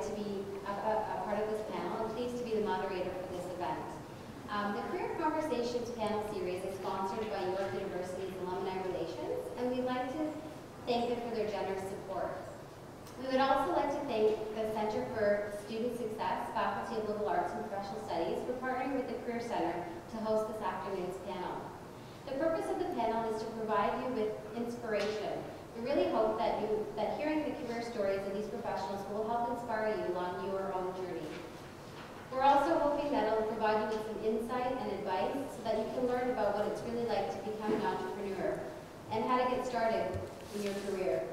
to be a, a, a part of this panel and pleased to be the moderator for this event. Um, the Career Conversations panel series is sponsored by York University's Alumni Relations, and we'd like to thank them for their generous support. We would also like to thank the Center for Student Success, Faculty of Liberal Arts and Professional Studies, for partnering with the Career Center to host this afternoon's panel. The purpose of the panel is to provide you with inspiration. Really hope that you that hearing the career stories of these professionals will help inspire you along your own journey. We're also hoping that it'll provide you with some insight and advice so that you can learn about what it's really like to become an entrepreneur and how to get started in your career.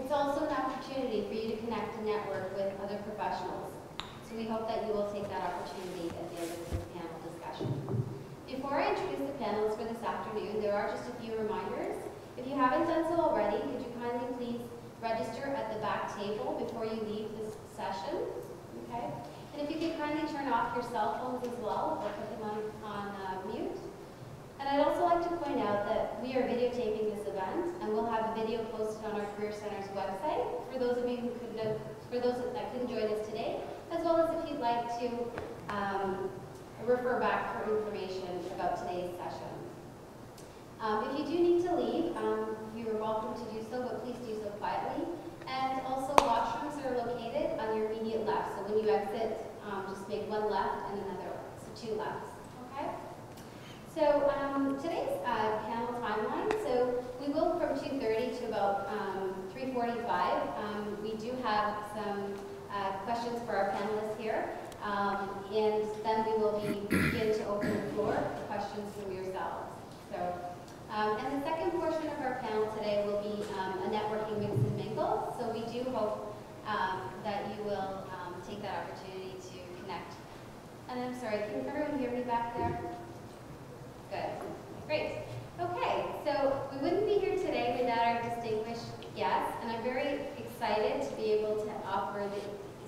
It's also an opportunity for you to connect and network with other professionals. So we hope that you will take that opportunity at the end of this panel discussion. Before I introduce the panelists for this afternoon, there are just a few reminders. If you haven't done so already, could you kindly please register at the back table before you leave this session? Okay? And if you could kindly turn off your cell phones as well, or put them on, on uh, mute. And I'd also like to point out that we are videotaping this event, and we'll have a video posted on our Career Center's website for those of you who couldn't, for those that couldn't join us today, as well as if you'd like to um, refer back for information about today's session. Um, if you do need to leave, um, you are welcome to do so, but please do so quietly. And also, washrooms are located on your immediate left. So when you exit, um, just make one left and another, so two lefts. Okay. So um, today's uh, panel timeline. So we will from 2:30 to about 3:45. Um, we do have some uh, questions for our panelists here. Um, and then we will be, begin to open the floor for questions from yourselves. So, um, and the second portion of our panel today will be um, a networking mix and mingle. So we do hope um, that you will um, take that opportunity to connect. And I'm sorry, can everyone hear me back there? Good. Great. Okay, so we wouldn't be here today without our distinguished guests, and I'm very excited to be able to offer the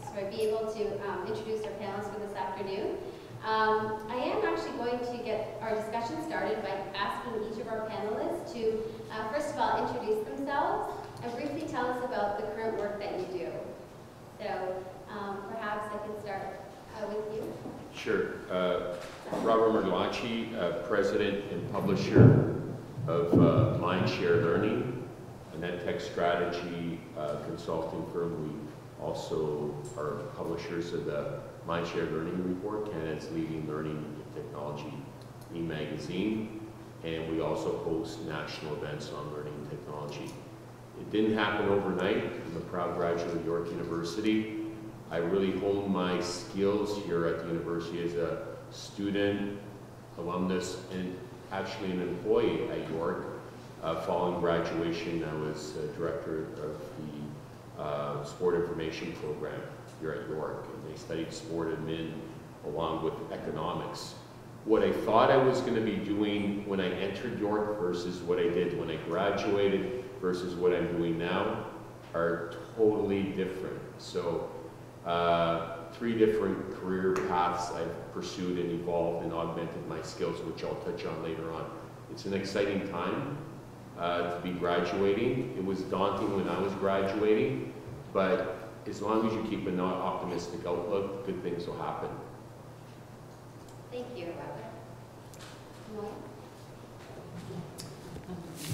so I'd be able to um, introduce our panelists for this afternoon. Um, I am actually going to get our discussion started by asking each of our panelists to, uh, first of all, introduce themselves and briefly tell us about the current work that you do. So um, perhaps I can start uh, with you. Sure. Uh, Robert Martellacci, uh, President and Publisher of uh, Mindshare Learning, an EdTech strategy uh, consulting firm. We also are publishers of the Mindshare Learning Report, Canada's leading learning technology e-magazine, and we also host national events on learning technology. It didn't happen overnight. I'm a proud graduate of York University. I really honed my skills here at the university as a student, alumnus, and actually an employee at York. Uh, following graduation, I was uh, director of the uh, sport information program here at York, they studied sport admin along with economics. What I thought I was going to be doing when I entered York versus what I did when I graduated versus what I'm doing now are totally different. So uh, three different career paths I've pursued and evolved and augmented my skills, which I'll touch on later on. It's an exciting time uh, to be graduating. It was daunting when I was graduating, but as long as you keep an optimistic outlook, good things will happen. Thank you, Robert.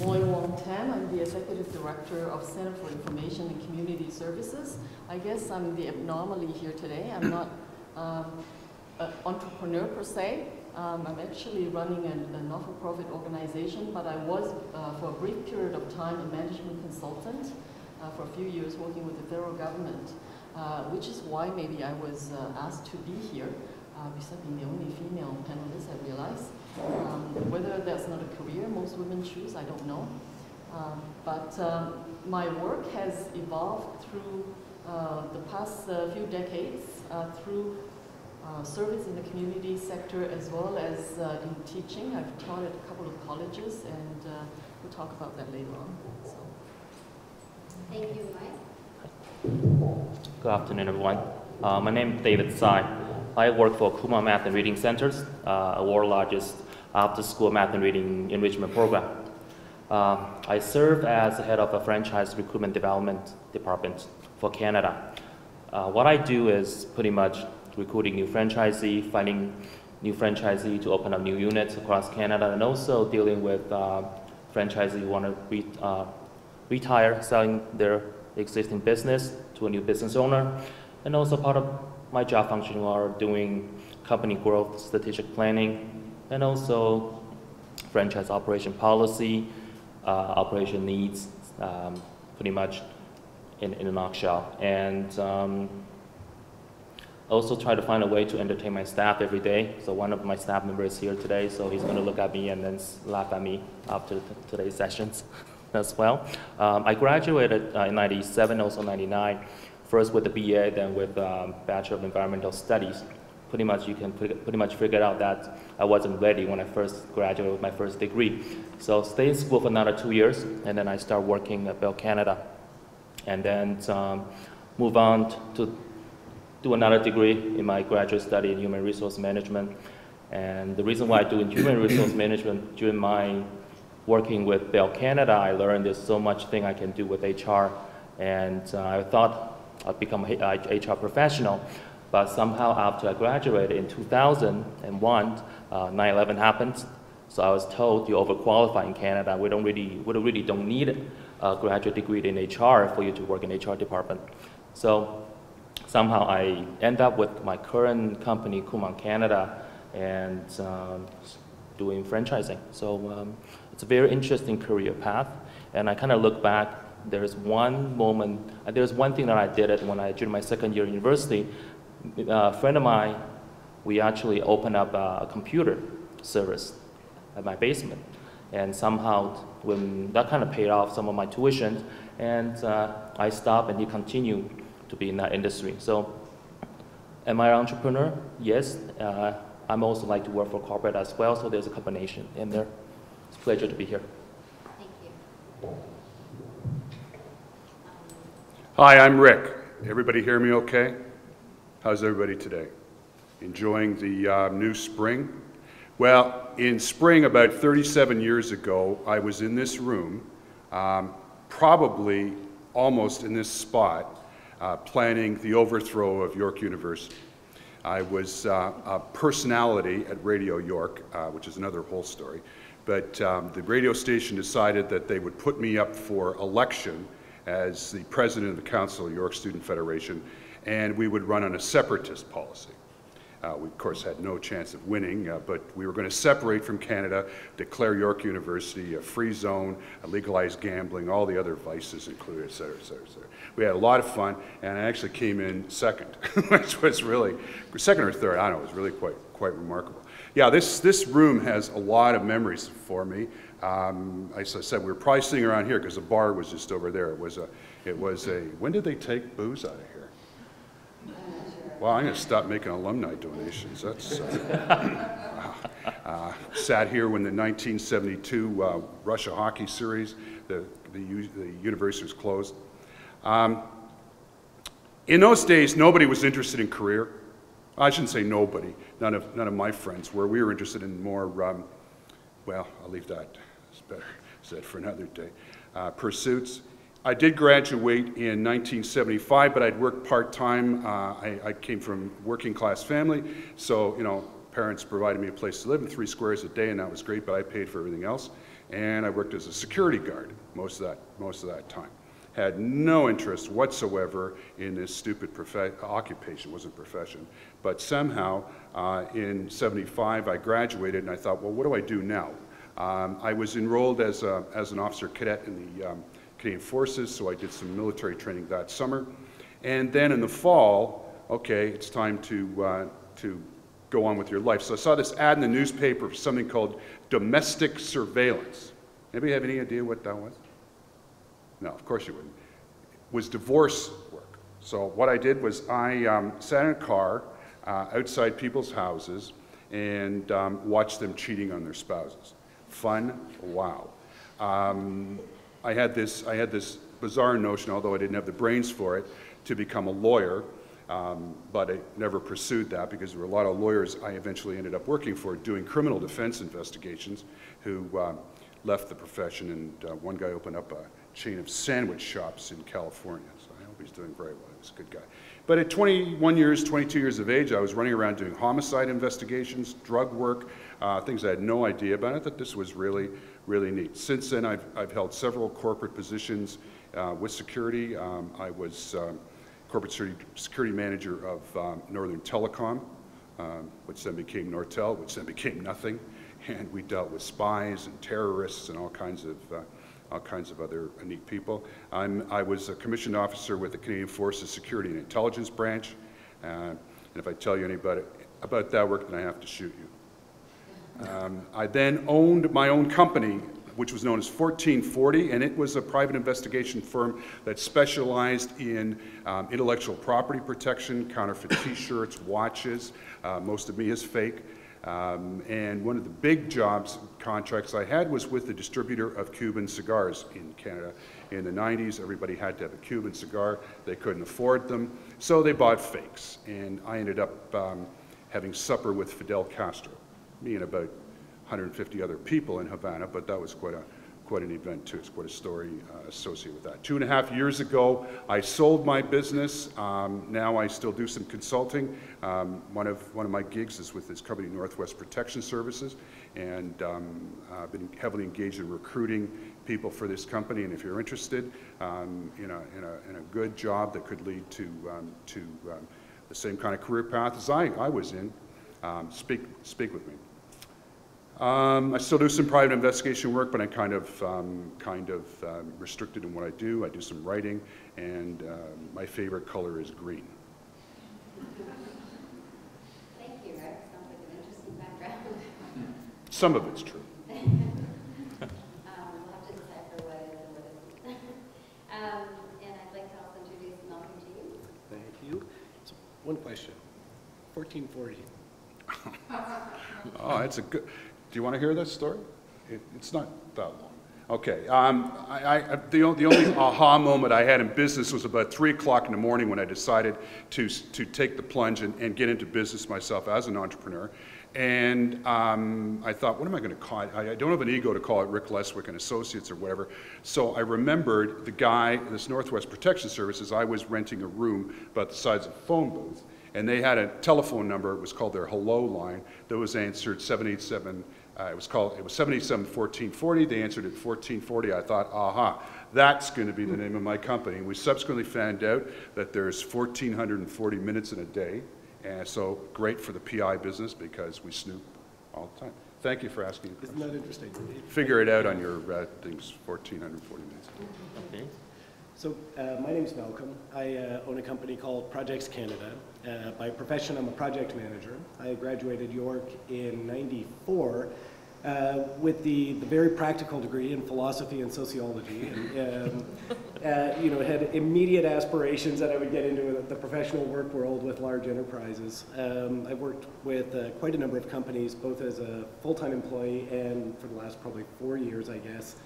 Moy Wong Tam, I'm the Executive Director of Center for Information and Community Services. I guess I'm the anomaly here today. I'm not um, an entrepreneur per se. Um, I'm actually running a, a not-for-profit organization, but I was, uh, for a brief period of time, a management consultant uh, for a few years working with the federal government, uh, which is why maybe I was uh, asked to be here, uh, besides being the only female panelist, I realize. Um, whether that's not a career most women choose, I don't know. Um, but my work has evolved through uh, the past few decades through uh, service in the community sector as well as uh, in teaching. I've taught at a couple of colleges and uh, we'll talk about that later on. Thank you, Mike. Good afternoon, everyone. Uh, my name is David Tsai. I work for Kumon Math and Reading Centers, uh, a world largest after-school math and reading enrichment program. Um, I serve as the head of a franchise recruitment development department for Canada. Uh, what I do is pretty much recruiting new franchisee, finding new franchisee to open up new units across Canada, and also dealing with uh, franchisee who want to uh, retire, selling their existing business to a new business owner, and also part of my job function are doing company growth, strategic planning, and also franchise operation policy, uh, operation needs, um, pretty much in, in a nutshell. And um, also try to find a way to entertain my staff every day. So one of my staff members is here today, so he's going to look at me and then laugh at me after today's sessions as well. Um, I graduated uh, in 97, also 99, first with the BA, then with um, Bachelor of Environmental Studies. Pretty much you can pretty, pretty much figure out that I wasn't ready when I first graduated with my first degree. So stay in school for another two years, and then I start working at Bell Canada. And then um, move on to do another degree in my graduate study in human resource management. And the reason why I do in human resource management during my working with Bell Canada, I learned there's so much thing I can do with HR. And uh, I thought I'd become a H- HR professional. But somehow after I graduated in 2001, uh, 9/11 happened. So I was told you overqualify in Canada. We don't really, we really don't need a graduate degree in HR for you to work in HR department. So somehow I end up with my current company, Kumon Canada, and um, doing franchising. So um, it's a very interesting career path. And I kind of look back. There's one moment. uh, There's one thing that I did it when I during my second year in university. A friend of mine, we actually opened up a, a computer service at my basement. And somehow, when that kind of paid off some of my tuition, and uh, I stopped and he continued to be in that industry. So, am I an entrepreneur? Yes. Uh, I'm also like to work for corporate as well, so there's a combination in there. It's a pleasure to be here. Thank you. Hi, I'm Rick. Everybody hear me okay? How's everybody today? Enjoying the uh, new spring? Well, in spring, about 37 years ago, I was in this room, um, probably almost in this spot, uh, planning the overthrow of York University. I was uh, a personality at Radio York, uh, which is another whole story. But um, the radio station decided that they would put me up for election as the president of the Council of York Student Federation, and we would run on a separatist policy. Uh, we, of course, had no chance of winning, uh, but we were going to separate from Canada, declare York University a free zone, legalize gambling, all the other vices included, et cetera, et cetera, et cetera. We had a lot of fun, and I actually came in second, which was really, second or third, I don't know, it was really quite, quite remarkable. Yeah, this, this room has a lot of memories for me. Um, as I said, we were probably sitting around here because the bar was just over there. It was a, it was a, when did they take booze out of here? Well, I'm going to stop making alumni donations. That's uh, uh, sat here when the 1972 uh, Russia hockey series, the the, the university was closed. Um, in those days, nobody was interested in career. I shouldn't say nobody. None of none of my friends were. We were interested in more. Um, well, I'll leave that. It's better said for another day. Uh, pursuits. I did graduate in 1975, but I'd worked part-time. Uh, I, I came from working class family, so, you know, parents provided me a place to live in three squares a day, and that was great, but I paid for everything else. And I worked as a security guard most of that, most of that time. Had no interest whatsoever in this stupid occupation, wasn't profession. But somehow, uh, in 75, I graduated, and I thought, well, what do I do now? Um, I was enrolled as, a, as an officer cadet in the um, Canadian Forces, so I did some military training that summer. And then in the fall, okay, it's time to, uh, to go on with your life. So I saw this ad in the newspaper for something called domestic surveillance. Anybody have any idea what that was? No, of course you wouldn't. It Was divorce work. So what I did was I um, sat in a car uh, outside people's houses and um, watched them cheating on their spouses. Fun? Wow. Um, I had this, I had this bizarre notion, although I didn't have the brains for it, to become a lawyer. Um, but I never pursued that because there were a lot of lawyers I eventually ended up working for doing criminal defense investigations who uh, left the profession, and uh, one guy opened up a chain of sandwich shops in California. So I hope he's doing very well. He was a good guy. But at 21 years, 22 years of age, I was running around doing homicide investigations, drug work, uh, things I had no idea about. I thought this was really, really neat. Since then, I've, I've held several corporate positions uh, with security. Um, I was um, corporate security, security manager of um, Northern Telecom, um, which then became Nortel, which then became nothing. And we dealt with spies and terrorists and all kinds of uh, all kinds of other neat people. I'm, I was a commissioned officer with the Canadian Forces Security and Intelligence Branch, uh, and if I tell you any about, about that work, then I have to shoot you. Um, I then owned my own company, which was known as 1440, and it was a private investigation firm that specialized in um, intellectual property protection, counterfeit T-shirts, watches. Uh, most of me is fake. Um, and one of the big jobs, contracts I had was with the distributor of Cuban cigars in Canada. In the 90s, everybody had to have a Cuban cigar. They couldn't afford them, so they bought fakes. And I ended up um, having supper with Fidel Castro, me and about 150 other people in Havana, but that was quite a quite an event too. It's quite a story uh, associated with that. Two and a half years ago, I sold my business. Um, now I still do some consulting. Um, one of one of my gigs is with this company, Northwest Protection Services, and um, I've been heavily engaged in recruiting people for this company. And if you're interested um, in, a, in, a, in a good job that could lead to um, to um, the same kind of career path as I, I was in, speak speak with me. Um, I still do some private investigation work, but I'm kind of, um, kind of um, restricted in what I do. I do some writing, and uh, my favorite color is green. Thank you, Rick. Sounds like an interesting background. Some of it's true. Um, We'll have to decipher what is and what isn't. Um, And I'd like to also introduce Malcolm to you. Thank you. One question. 1440. Oh, it's a good. Do you want to hear this story? It, it's not that long. Okay. Um, I, I, the, the only aha moment I had in business was about three o'clock in the morning when I decided to to take the plunge and, and get into business myself as an entrepreneur. And um, I thought, what am I going to call it? I, I don't have an ego to call it Rick Leswick and Associates or whatever. So I remembered the guy, this Northwest Protection Services. I was renting a room about the size of a phone booth and they had a telephone number. It was called their hello line that was answered 787. Uh, it was called. It was 787 1440. They answered at 1440. I thought, aha, that's going to be the name of my company. And we subsequently found out that there's 1440 minutes in a day, and so great for the PI business because we snoop all the time. Thank you for asking. a Isn't that interesting? Figure it out on your uh, things. 1440 minutes. Okay. So, uh, my is Malcolm. I uh, own a company called Projects Canada. Uh, by profession, I'm a project manager. I graduated York in 94 uh, with the, the very practical degree in philosophy and sociology. And, um, uh, you know, had immediate aspirations that I would get into the professional work world with large enterprises. Um, I've worked with uh, quite a number of companies, both as a full-time employee and for the last probably four years, I guess,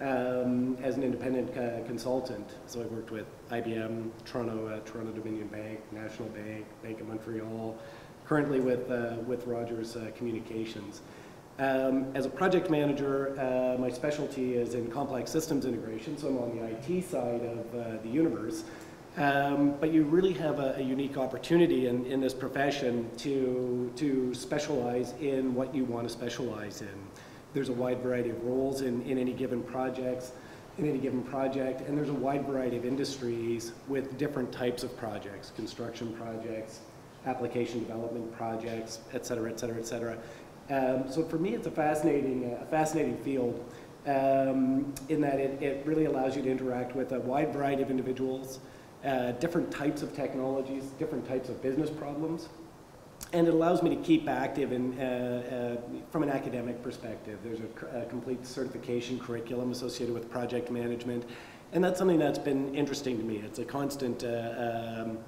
um, as an independent uh, consultant. So I worked with IBM, Toronto, uh, Toronto Dominion Bank, National Bank, Bank of Montreal, currently with, uh, with Rogers uh, Communications. Um, as a project manager, uh, my specialty is in complex systems integration, so I'm on the IT side of uh, the universe. Um, but you really have a, a unique opportunity in, in this profession to, to specialize in what you want to specialize in. There's a wide variety of roles in, in any given projects, in any given project, and there's a wide variety of industries with different types of projects, construction projects, application development projects, et cetera, et cetera, et cetera. Um, so for me, it's a fascinating, uh, a fascinating field um, in that it, it really allows you to interact with a wide variety of individuals, uh, different types of technologies, different types of business problems. And it allows me to keep active in, uh, uh, from an academic perspective. There's a, a complete certification curriculum associated with project management, and that's something that's been interesting to me. It's a constant uh, um,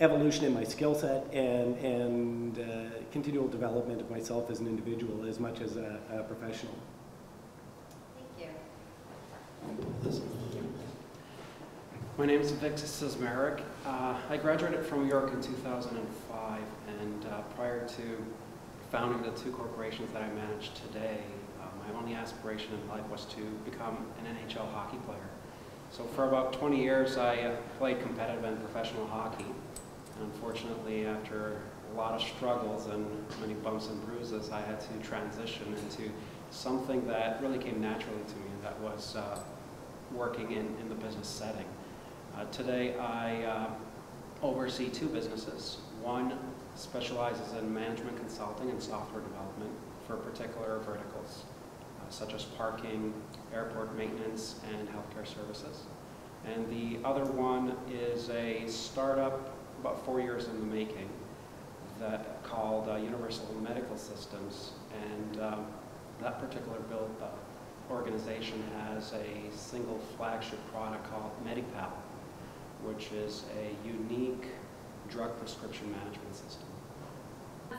evolution in my skill set and, and uh, continual development of myself as an individual as much as a, a professional. Thank you. My name is Victor Cizmarik. Uh, I graduated from York in 2005, and uh, prior to founding the two corporations that I manage today, uh, my only aspiration in life was to become an NHL hockey player. So for about 20 years, I uh, played competitive and professional hockey. And unfortunately, after a lot of struggles and many bumps and bruises, I had to transition into something that really came naturally to me, and that was uh, working in, in the business setting. Uh, today, I uh, oversee two businesses. One specializes in management consulting and software development for particular verticals, uh, such as parking, airport maintenance, and healthcare services. And the other one is a startup about four years in the making that called uh, Universal Medical Systems. And um, that particular build, uh, organization has a single flagship product called MediPal, which is a unique drug prescription management system.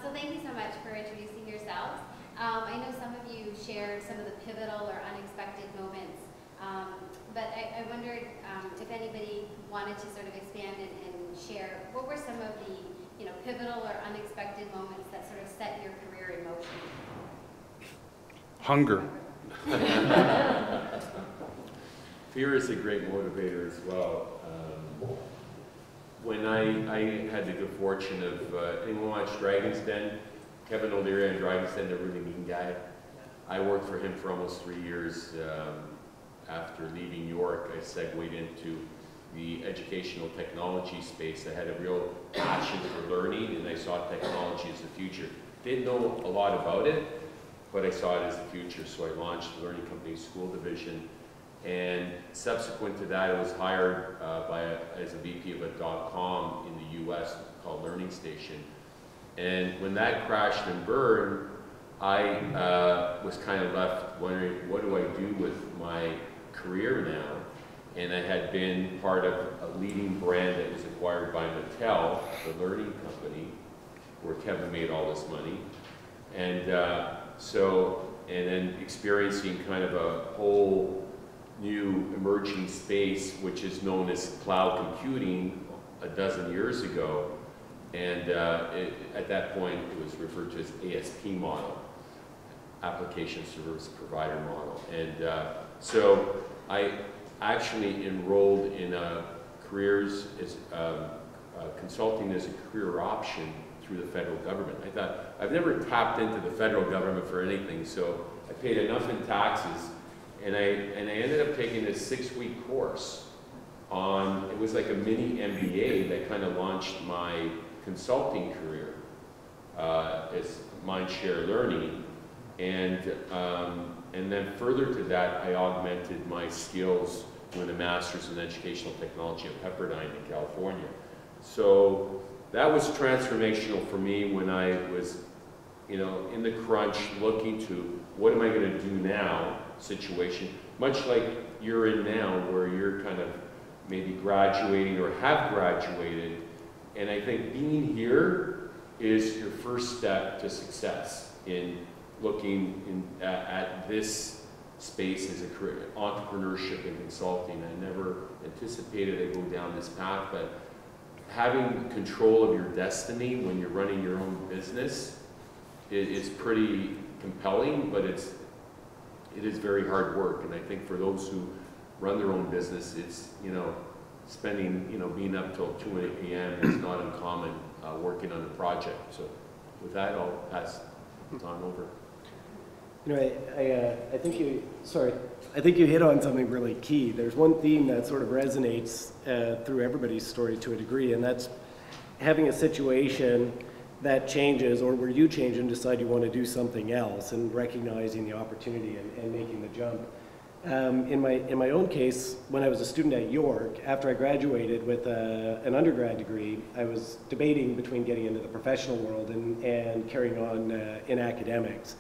So thank you so much for introducing yourselves. Um, I know some of you shared some of the pivotal or unexpected moments, um, but I, I wondered um, if anybody wanted to sort of expand and, and share what were some of the you know pivotal or unexpected moments that sort of set your career in motion. Hunger. Fear is a great motivator as well. When I, I had the good fortune of, uh, anyone watch Dragon's Den? Kevin O'Leary on Dragon's Den, the really mean guy. I worked for him for almost three years. Um, after leaving York, I segued into the educational technology space. I had a real passion for learning and I saw technology as the future. Didn't know a lot about it, but I saw it as the future, so I launched the Learning Company School Division. And subsequent to that, I was hired uh, by a, as a VP of a dot-com in the U.S. called Learning Station. And when that crashed and burned, I uh, was kind of left wondering, what do I do with my career now? And I had been part of a leading brand that was acquired by Mattel, the learning company, where Kevin made all this money. And uh, so, and then experiencing kind of a whole new emerging space, which is known as cloud computing a dozen years ago. And uh, it, at that point, it was referred to as ASP model, application service provider model. And uh, so I actually enrolled in a careers as um, consulting as a career option through the federal government. I thought, I've never tapped into the federal government for anything, so I paid enough in taxes, and I, and I ended up taking this six-week course on, it was like a mini MBA that kind of launched my consulting career uh, as Mindshare Learning, and, um, and then further to that, I augmented my skills with a master's in educational technology at Pepperdine in California. So that was transformational for me when I was, you know, in the crunch looking to what am I going to do now situation, much like you're in now where you're kind of maybe graduating or have graduated. And I think being here is your first step to success in looking in, at, at this space as a career, entrepreneurship and consulting. I never anticipated I'd go down this path, but having control of your destiny when you're running your own business is pretty compelling, but it's it is very hard work. And I think for those who run their own business, it's you know spending you know being up till 2 8 p.m. is not uncommon uh, working on a project. So with that, I'll pass the time over. You know, I, I, uh, I think you, sorry, I think you hit on something really key. There's one theme that sort of resonates uh, through everybody's story to a degree, and that's having a situation that changes or where you change and decide you want to do something else and recognizing the opportunity and, and making the jump. Um, in, my, in my own case, when I was a student at York, after I graduated with a, an undergrad degree, I was debating between getting into the professional world and, and carrying on uh, in academics.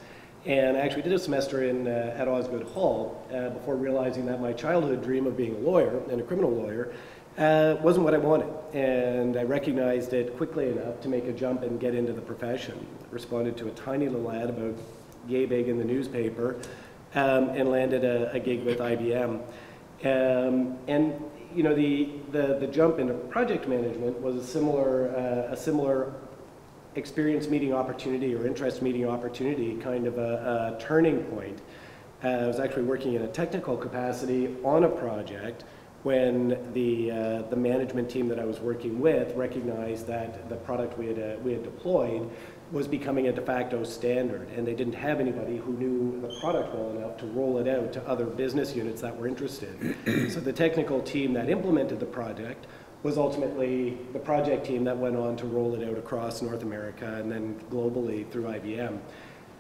And I actually did a semester in, uh, at Osgoode Hall uh, before realizing that my childhood dream of being a lawyer and a criminal lawyer uh, wasn't what I wanted. And I recognized it quickly enough to make a jump and get into the profession. Responded to a tiny little ad about yay big in the newspaper um, and landed a, a, gig with IBM. Um, and you know, the, the, the jump into project management was a similar, uh, a similar experience meeting opportunity or interest meeting opportunity, kind of a, a turning point. Uh, I was actually working in a technical capacity on a project when the, uh, the management team that I was working with recognized that the product we had, uh, we had deployed was becoming a de facto standard, and they didn't have anybody who knew the product well enough to roll it out to other business units that were interested. so the technical team that implemented the project was ultimately the project team that went on to roll it out across North America and then globally through IBM.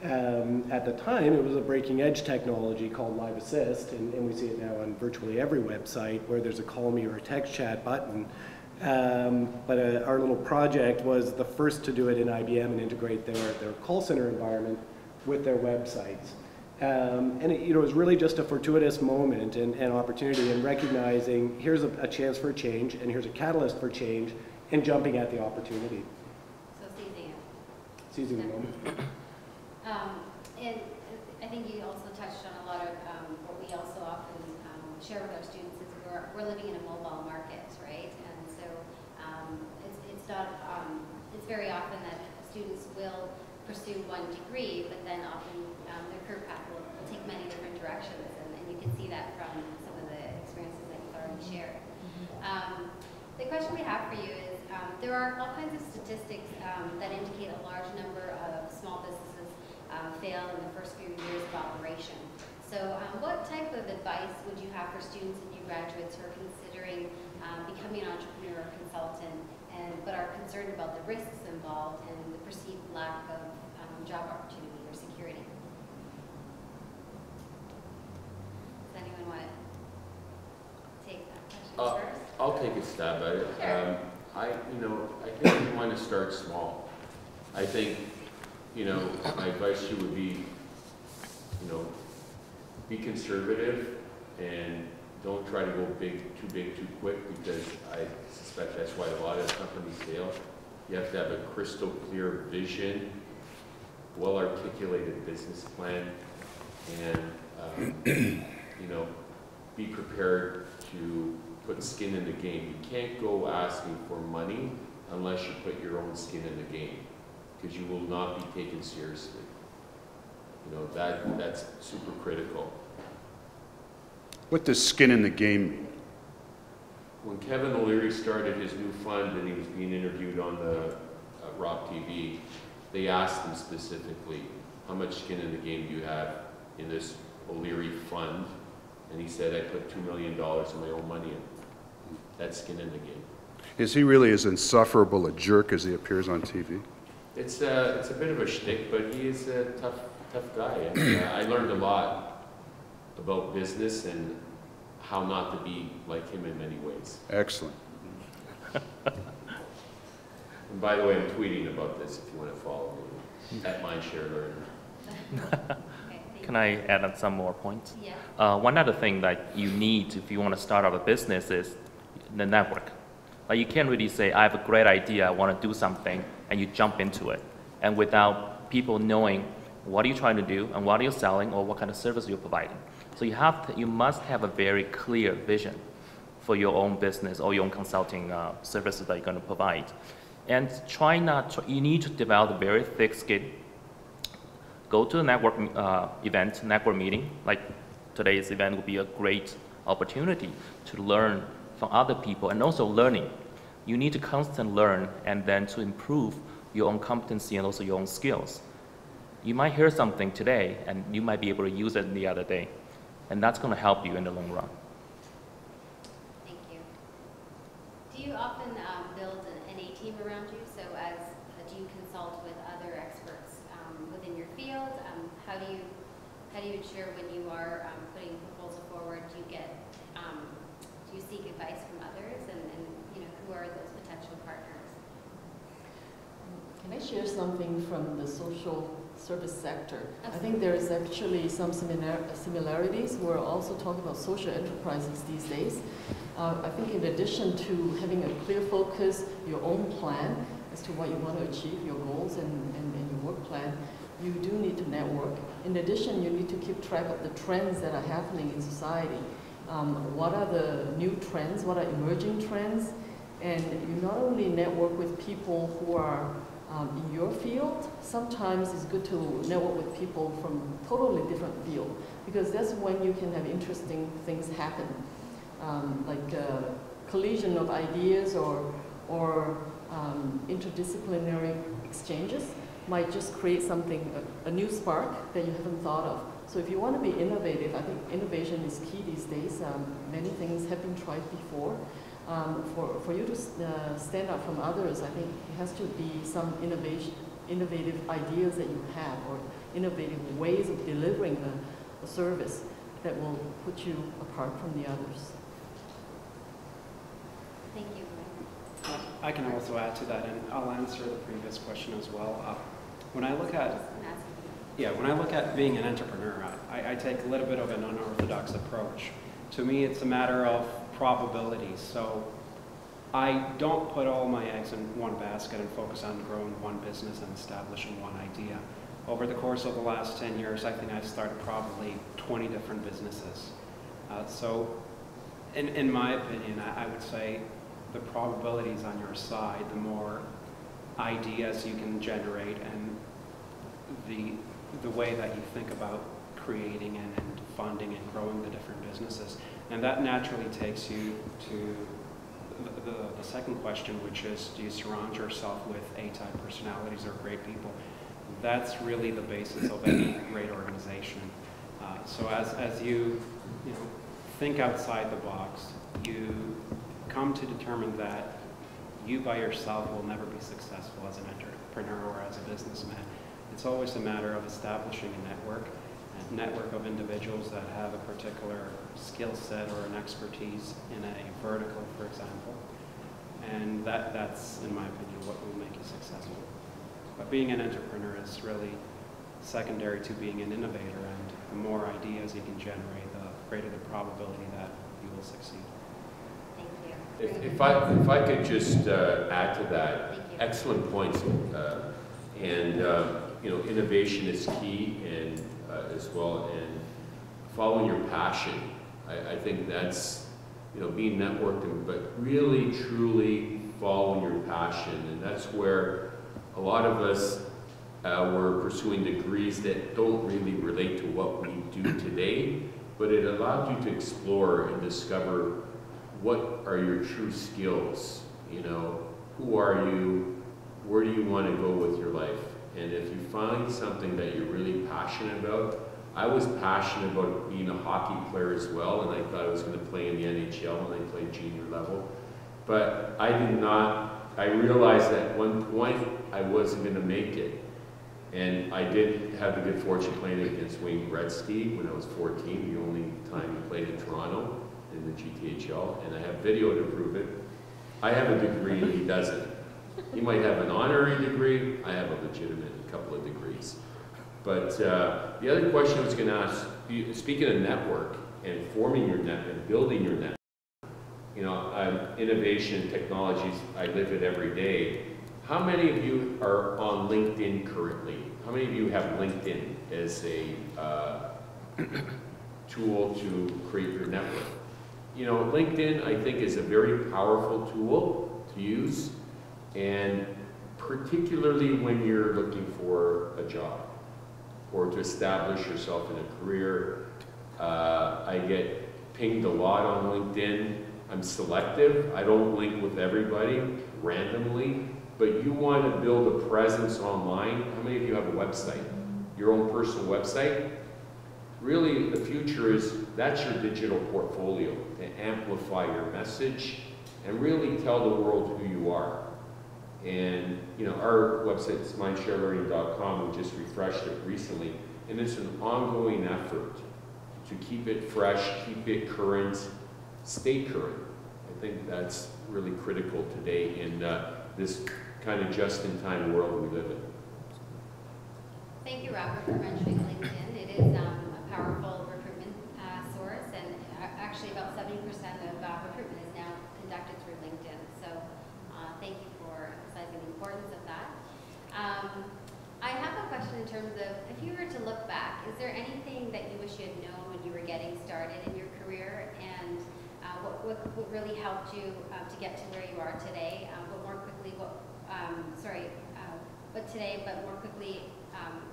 Um, at the time, it was a breaking edge technology called Live Assist, and, and we see it now on virtually every website where there's a call me or a text chat button. Um, but uh, our little project was the first to do it in IBM and integrate their, their call center environment with their websites. Um, and it, you know, it was really just a fortuitous moment and, and opportunity in recognizing here's a, a chance for change and here's a catalyst for change and jumping at the opportunity, So seizing it. seizing the moment. Um, and I think you also touched on a lot of, um, what we also often, um, share with our students is we're, we're living in a mobile market, right? And so, um, it's, it's not, um, it's very often that students will pursue one degree, but then often, um, their career path will, will take many different directions. And, and you can see that from some of the experiences that you've already shared. Um, the question we have for you is, um, there are all kinds of statistics um, that indicate a large number of small businesses um, fail in the first few years of operation. So um, what type of advice would you have for students and new graduates who are considering um, becoming an entrepreneur or consultant, and, but are concerned about the risks involved and the perceived lack of um, job opportunity or security? Does anyone want to take that question Uh, first? I'll take a stab at it. Sure. Um, I, you know, I think we want to start small. I think, you know, my advice to you would be, you know, be conservative and don't try to go big, too big, too quick, because I suspect that's why a lot of companies fail. You have to have a crystal clear vision, well-articulated business plan, and, um, you know, be prepared to put skin in the game. You can't go asking for money unless you put your own skin in the game, because you will not be taken seriously. You know, that, that's super critical. What does skin in the game mean? When Kevin O'Leary started his new fund and he was being interviewed on the uh, ROB TV, they asked him specifically, how much skin in the game do you have in this O'Leary fund? And he said, I put $2 million of my own money in. That's skin in the game. Is he really as insufferable a jerk as he appears on TV? It's a, it's a bit of a shtick, but he is a tough, tough guy. And uh, I learned a lot about business and how not to be like him in many ways. Excellent. And by the way, I'm tweeting about this if you want to follow me, at Mindshare Learning. Can I add on some more points? Yeah. Uh, one other thing that you need if you want to start up a business is the network. Like you can't really say, I have a great idea, I want to do something, and you jump into it. And without people knowing what are you trying to do and what are you selling or what kind of service you're providing. So you have to, you must have a very clear vision for your own business or your own consulting uh, services that you're going to provide. And try not to, you need to develop a very thick skin go to a network uh, event, network meeting, like today's event would be a great opportunity to learn from other people and also learning. You need to constantly learn and then to improve your own competency and also your own skills. You might hear something today and you might be able to use it the other day. And that's going to help you in the long run. Thank you. Do you often um, build an NA team around you? So as, uh, do you consult with other experts um, within your field? Um, How do you, how do you ensure when you are um, putting a proposal forward, do you get, um, do you seek advice from others? And, and, you know, who are those potential partners? Share something from the social service sector? I think there is actually some similar- similarities. We're also talking about social enterprises these days. Uh, I think in addition to having a clear focus, your own plan as to what you want to achieve, your goals and, and, and your work plan, you do need to network. In addition, you need to keep track of the trends that are happening in society. Um, what are the new trends? What are emerging trends? And you not only network with people who are um, in your field, sometimes it's good to network with people from totally different field because that's when you can have interesting things happen, um, like uh, collision of ideas or, or um, interdisciplinary exchanges might just create something, a, a new spark that you haven't thought of. So if you want to be innovative, I think innovation is key these days. Um, many things have been tried before. Um, for, for you to uh, stand out from others, I think it has to be some innovation, innovative ideas that you have or innovative ways of delivering the, a service that will put you apart from the others. Thank you. I can also add to that, and I'll answer the previous question as well. Uh, When I look at Just an asking. Yeah, when I look at being an entrepreneur, I, I take a little bit of an unorthodox approach. To me, it's a matter of probabilities. So I don't put all my eggs in one basket and focus on growing one business and establishing one idea. Over the course of the last 10 years, I think I've started probably 20 different businesses. Uh, so in, in my opinion, I, I would say the probabilities on your side, the more ideas you can generate and the, the way that you think about creating and, and funding and growing the different businesses. And that naturally takes you to the, the, the second question, which is, do you surround yourself with A-type personalities or great people? That's really the basis of any great organization. Uh, so as, as you, you know, think outside the box, you come to determine that you by yourself will never be successful as an entrepreneur or as a businessman. It's always a matter of establishing a network, network of individuals that have a particular skill set or an expertise in a vertical, for example. And that, that's, in my opinion, what will make you successful. But being an entrepreneur is really secondary to being an innovator, and the more ideas you can generate, the greater the probability that you will succeed. Thank you. If, if I, if I could just uh, add to that, excellent points. uh, And, uh, you know, innovation is key and, uh, as well, and following your passion. I, I think that's, you know, being networked, but really, truly following your passion. And that's where a lot of us uh, were pursuing degrees that don't really relate to what we do today, but it allowed you to explore and discover what are your true skills? You know, who are you? Where do you want to go with your life? And if you find something that you're really passionate about, I was passionate about being a hockey player as well, and I thought I was going to play in the NHL when I played junior level. But I did not, I realized at one point I wasn't going to make it. And I did have the good fortune playing against Wayne Gretzky when I was 14, the only time he played in Toronto in the GTHL, and I have video to prove it. I have a degree, and he doesn't. He might have an honorary degree, I have a legitimate couple of degrees. But uh, the other question I was going to ask, speaking of network and forming your net and building your network, you know, um, innovation, technologies, I live it every day. How many of you are on LinkedIn currently? How many of you have LinkedIn as a uh, tool to create your network? You know, LinkedIn, I think, is a very powerful tool to use, and particularly when you're looking for a job or to establish yourself in a career. Uh, I get pinged a lot on LinkedIn. I'm selective. I don't link with everybody randomly, but you want to build a presence online. How many of you have a website? Your own personal website? Really, the future is that's your digital portfolio to amplify your message and really tell the world who you are. And, you know, our website is mindsharelearning.com. We just refreshed it recently. And it's an ongoing effort to keep it fresh, keep it current, stay current. I think that's really critical today in uh, this kind of just-in-time world we live in. Thank you, Robert, for mentioning LinkedIn. It is um, a powerful recruitment uh, source, and actually about 70% of uh, recruitment is now conducted through LinkedIn. So uh, thank you for emphasizing the importance of that. Um, I have a question in terms of, if you were to look back, is there anything that you wish you had known when you were getting started in your career, and uh, what, what, what really helped you uh, to get to where you are today? Uh, but more quickly, what, um, sorry, uh, but today, but more quickly, um,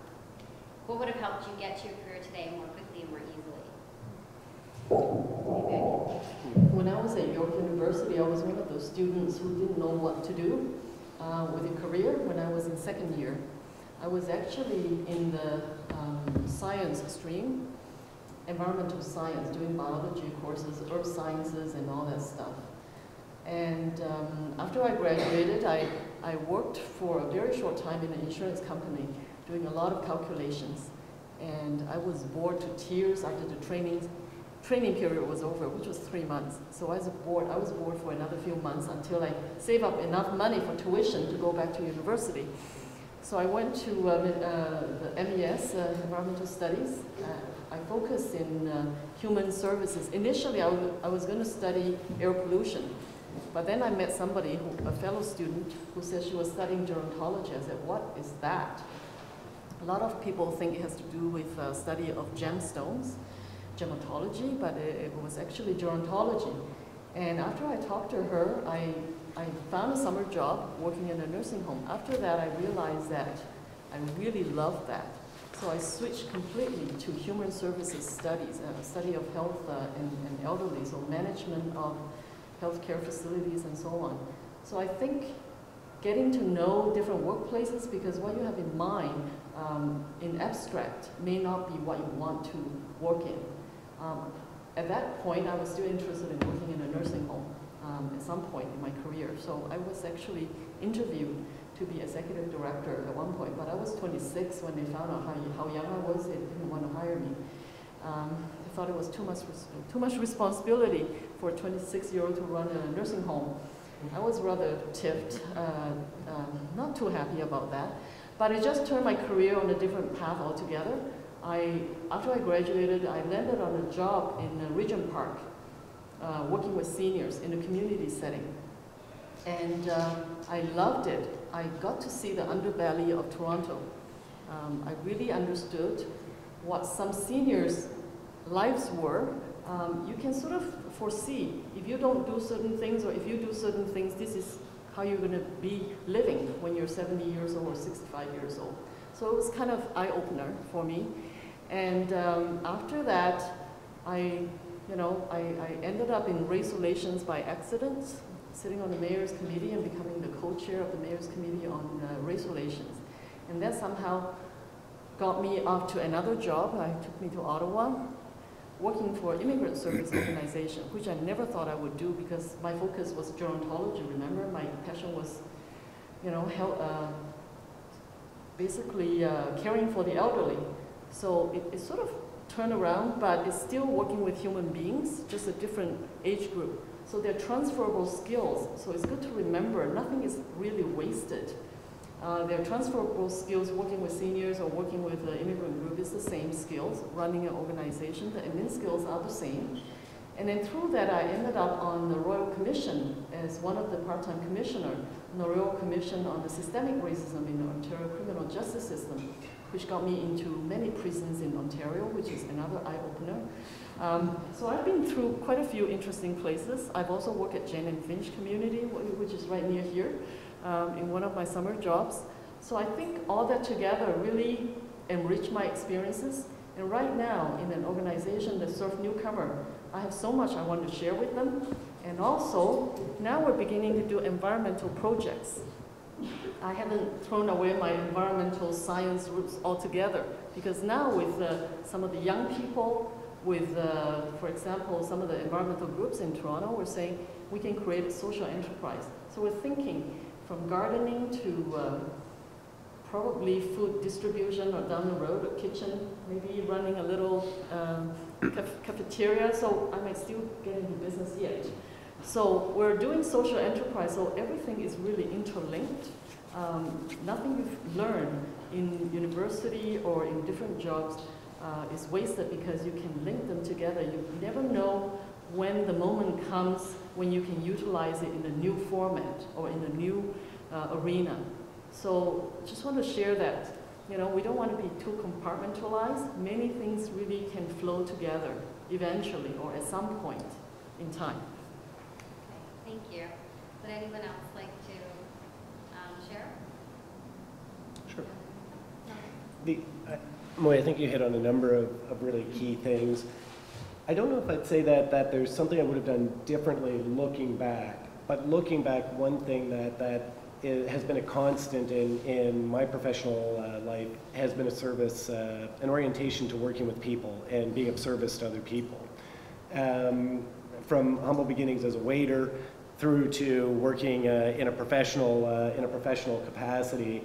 what would have helped you get to your career today more quickly and more easily? When I was at York University, I was one of those students who didn't know what to do uh, with a career when I was in second year. I was actually in the um, science stream, environmental science, doing biology courses, earth sciences, and all that stuff. And um, after I graduated, I, I worked for a very short time in an insurance company, doing a lot of calculations. And I was bored to tears after the training training period was over, which was three months. So I was bored. I was bored for another few months until I saved up enough money for tuition to go back to university. So I went to uh, the MES, uh, Environmental Studies. Uh, I focused in uh, human services. Initially, I, I was going to study air pollution, but then I met somebody, who, a fellow student, who said she was studying gerontology. I said, what is that? A lot of people think it has to do with uh, study of gemstones gematology, but it, it, was actually gerontology. And after I talked to her, I, I found a summer job working in a nursing home. After that, I realized that I really loved that. So I switched completely to human services studies, uh, study of health uh, and, and elderly, so management of healthcare facilities and so on. So I think getting to know different workplaces because what you have in mind um, in abstract may not be what you want to work in. Um, at that point, I was still interested in working in a nursing home um, at some point in my career. So I was actually interviewed to be executive director at one point, but I was 26 when they found out how, how young I was. They didn't want to hire me. Um, they thought it was too much, too much responsibility for a 26-year-old to run a nursing home. I was rather tipped, uh, um, not too happy about that. But it just turned my career on a different path altogether. I, after I graduated, I landed on a job in Regent Park, uh, working with seniors in a community setting. And uh, I loved it. I got to see the underbelly of Toronto. Um, I really understood what some seniors' lives were. Um, you can sort of foresee if you don't do certain things or if you do certain things, this is how you're going to be living when you're 70 years old or 65 years old. So it was kind of eye-opener for me. And um, after that, I, you know, I, I, ended up in race relations by accident, sitting on the mayor's committee and becoming the co-chair of the mayor's committee on uh, race relations. And that somehow got me off to another job. I took me to Ottawa, working for immigrant service organization, which I never thought I would do because my focus was gerontology. Remember, my passion was, you know, health, uh, basically uh, caring for the elderly. So it, sort of turned around, but it's still working with human beings, just a different age group. So they're transferable skills. So it's good to remember nothing is really wasted. Uh, they're transferable skills working with seniors or working with the immigrant group is the same skills. Running an organization, the admin skills are the same. And then through that, I ended up on the Royal Commission as one of the part-time commissioner on the Royal Commission on the Systemic Racism in the Ontario Criminal Justice System which got me into many prisons in Ontario, which is another eye-opener. Um, so I've been through quite a few interesting places. I've also worked at Jane and Finch community, which is right near here, um, in one of my summer jobs. So I think all that together really enriched my experiences. And right now, in an organization that serves newcomer, I have so much I want to share with them. And also, now we're beginning to do environmental projects. I haven't thrown away my environmental science roots altogether because now with uh, some of the young people, with, uh, for example, some of the environmental groups in Toronto, we're saying we can create a social enterprise. So we're thinking from gardening to uh, probably food distribution or down the road, a kitchen, maybe running a little um, caf cafeteria. So I might still get into business yet. So we're doing social enterprise, so everything is really interlinked. Um, nothing you've learned in university or in different jobs uh, is wasted because you can link them together. You never know when the moment comes when you can utilize it in a new format or in a new uh, arena. So just want to share that. You know, we don't want to be too compartmentalized. Many things really can flow together eventually or at some point in time. Thank you. Would anyone else like to um, share? The, I- Moy, I think you hit on a number of, of really key things. I don't know if I'd say that, that there's something I would have done differently looking back, but looking back, one thing that, that i- has been a constant in, in my professional uh, life has been a service, uh, an orientation to working with people and being of service to other people. Um, from humble beginnings as a waiter through to working uh, in a professional, uh, in a professional capacity.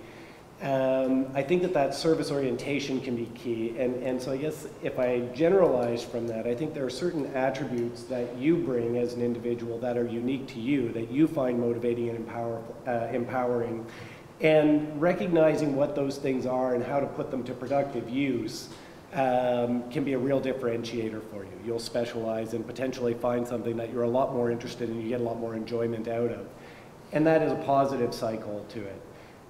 Um, I think that that service orientation can be key. And, and so I guess if I generalize from that, I think there are certain attributes that you bring as an individual that are unique to you, that you find motivating and empower, uh, empowering. And recognizing what those things are and how to put them to productive use um, can be a real differentiator for you. You'll specialize and potentially find something that you're a lot more interested in, you get a lot more enjoyment out of. And that is a positive cycle to it.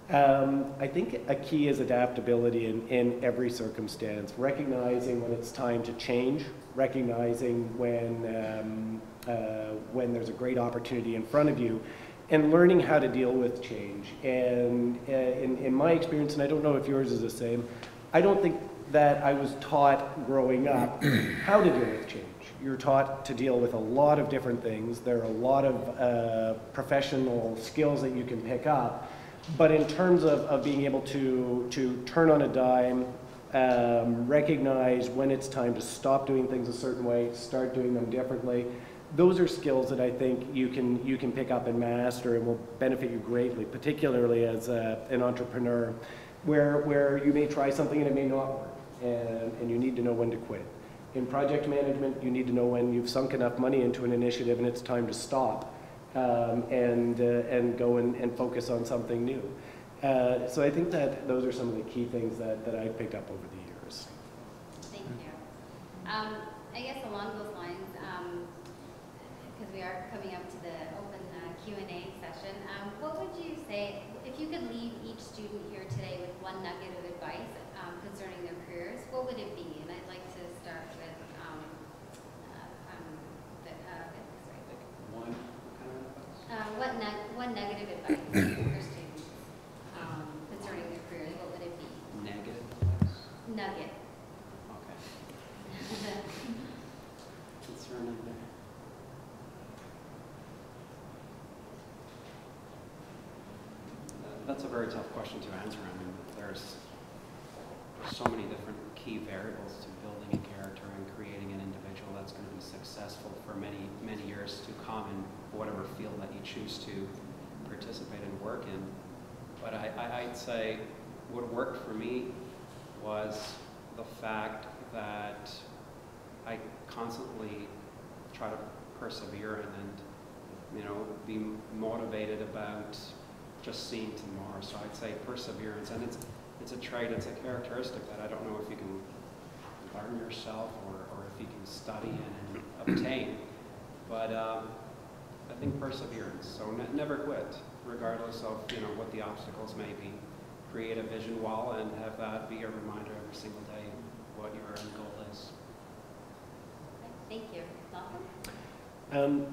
Um, I think a key is adaptability in, in every circumstance, recognizing when it's time to change, recognizing when, um, uh, when there's a great opportunity in front of you, and learning how to deal with change. And uh, in, in my experience, and I don't know if yours is the same, I don't think that I was taught growing up how to deal with change. You're taught to deal with a lot of different things. There are a lot of uh, professional skills that you can pick up. But in terms of, of being able to, to turn on a dime, um, recognize when it's time to stop doing things a certain way, start doing them differently, those are skills that I think you can, you can pick up and master and will benefit you greatly, particularly as a, an entrepreneur, where, where you may try something and it may not work, and, and you need to know when to quit. In project management, you need to know when you've sunk enough money into an initiative and it's time to stop um, and, uh, and go and, and focus on something new. Uh, so I think that those are some of the key things that, that I picked up over the years. Thank you. Um, I guess along those lines, because we are coming up to the open uh, Q&A session, um, what would you say, if you could leave each student here today with one nugget of advice um, concerning their careers, what would it be? And I'd like to start with, um, uh, um, the, uh, sorry. One kind of advice? Uh, what neg- one negative advice for students um, concerning their careers, what would it be? Negative advice? Nugget. Okay. Concerning there. Uh, That's a very tough question to answer. I mean, there's so many different key variables to building a character and creating an individual that's going to be successful for many, many years to come in whatever field that you choose to participate and work in. But I, I, I'd say what worked for me was the fact that I constantly try to persevere and, and you know, be motivated about just seeing tomorrow. So I'd say perseverance, and it's it's a trait, it's a characteristic that I don't know if you can learn yourself or, or if you can study and, and obtain. But um, I think perseverance. So ne- never quit, regardless of you know what the obstacles may be. Create a vision wall and have that be a reminder every single day what your end goal is. Thank you. Um,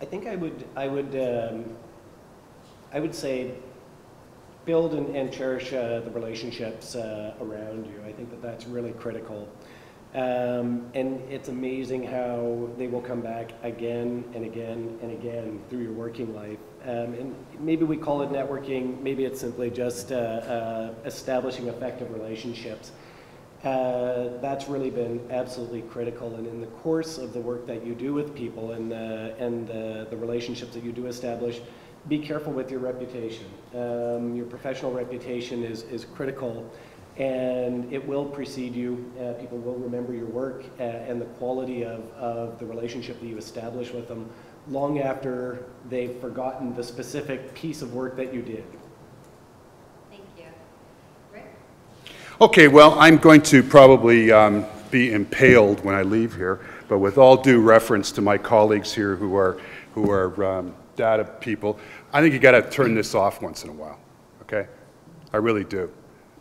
I think I would, I would, um, I would say build and, and cherish uh, the relationships uh, around you. I think that that's really critical. Um, and it's amazing how they will come back again and again and again through your working life. Um, and maybe we call it networking, maybe it's simply just uh, uh, establishing effective relationships. Uh, that's really been absolutely critical. And in the course of the work that you do with people and, the, and the, the relationships that you do establish, be careful with your reputation. Um, your professional reputation is, is critical and it will precede you. Uh, people will remember your work uh, and the quality of, of the relationship that you establish with them long after they've forgotten the specific piece of work that you did. Thank you. Rick? Okay, well, I'm going to probably um, be impaled when I leave here, but with all due reference to my colleagues here who are, who are um, data people, I think you got to turn this off once in a while, okay? I really do.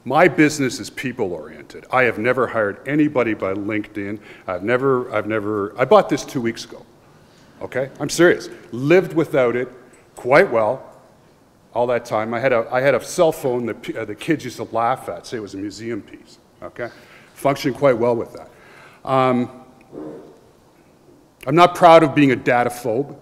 My business is people oriented. I have never hired anybody by LinkedIn. I've never, I've never, I bought this two weeks ago, okay? I'm serious. Lived without it quite well, all that time. I had a, I had a cell phone that uh, the kids used to laugh at, say it was a museum piece, okay? Functioned quite well with that. Um, I'm not proud of being a data phobe,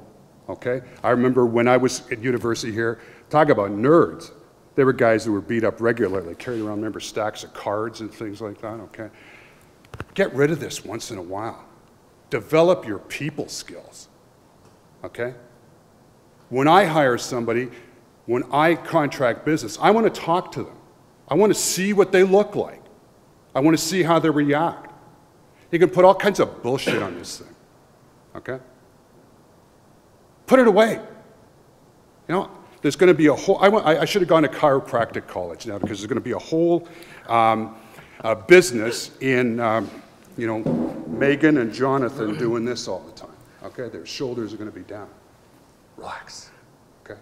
okay? I remember when I was at university here, talk about nerds. There were guys who were beat up regularly, carried around, remember, stacks of cards and things like that, okay? Get rid of this once in a while. Develop your people skills, okay? When I hire somebody, when I contract business, I want to talk to them. I want to see what they look like. I want to see how they react. You can put all kinds of bullshit on this thing, okay? Put it away. You know, there's going to be a whole, I, want, I, I should have gone to chiropractic college now because there's going to be a whole um, uh, business in, um, you know, Megan and Jonathan doing this all the time, okay? Their shoulders are going to be down. Relax, okay?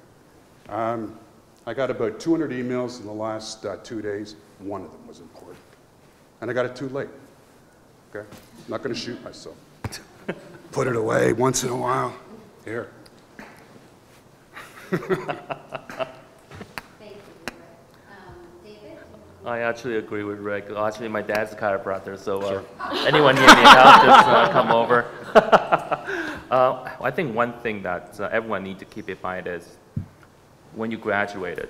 Um, I got about 200 emails in the last uh, two days. One of them was important. And I got it too late, okay? I'm not going to shoot myself. Put it away once in a while. Here. Thank you, Rick. Um, David? I actually agree with Rick. Actually, my dad's a chiropractor, so uh, anyone need any help, just uh, come over. uh, I think one thing that uh, everyone needs to keep in mind is when you graduated,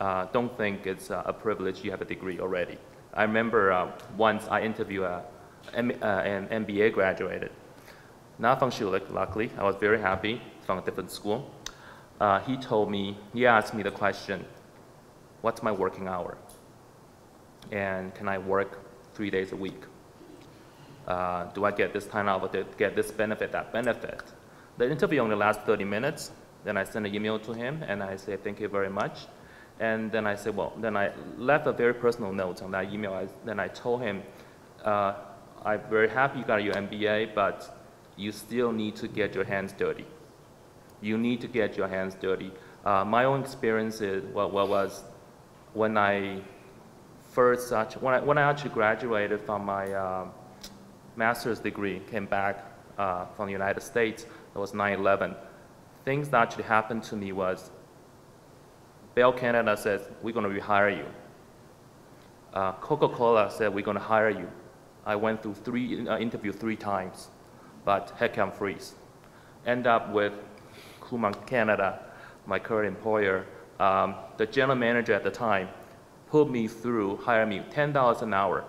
uh, don't think it's uh, a privilege you have a degree already. I remember uh, once I interviewed a, M- uh, an MBA graduated, not from Schulich, luckily. I was very happy from a different school. Uh, he told me, he asked me the question, what's my working hour? and can I work three days a week? Uh, do I get this time to get this benefit, that benefit? The interview only lasts 30 minutes. Then I send an email to him and I say, thank you very much. And then I said, well, then I left a very personal note on that email. I, then I told him, uh, I'm very happy you got your MBA, but you still need to get your hands dirty. You need to get your hands dirty. Uh, my own experience is, well, well, was when I first such when I, when I actually graduated from my uh, master's degree, came back uh, from the United States, it was 9/11. Things that actually happened to me was Bell Canada says we're going to rehire you. Uh, Coca-Cola said we're going to hire you. I went through three uh, interview three times, but headcount freeze. End up with Kumon Canada, my current employer. Um, the general manager at the time put me through, hire me $10 an hour,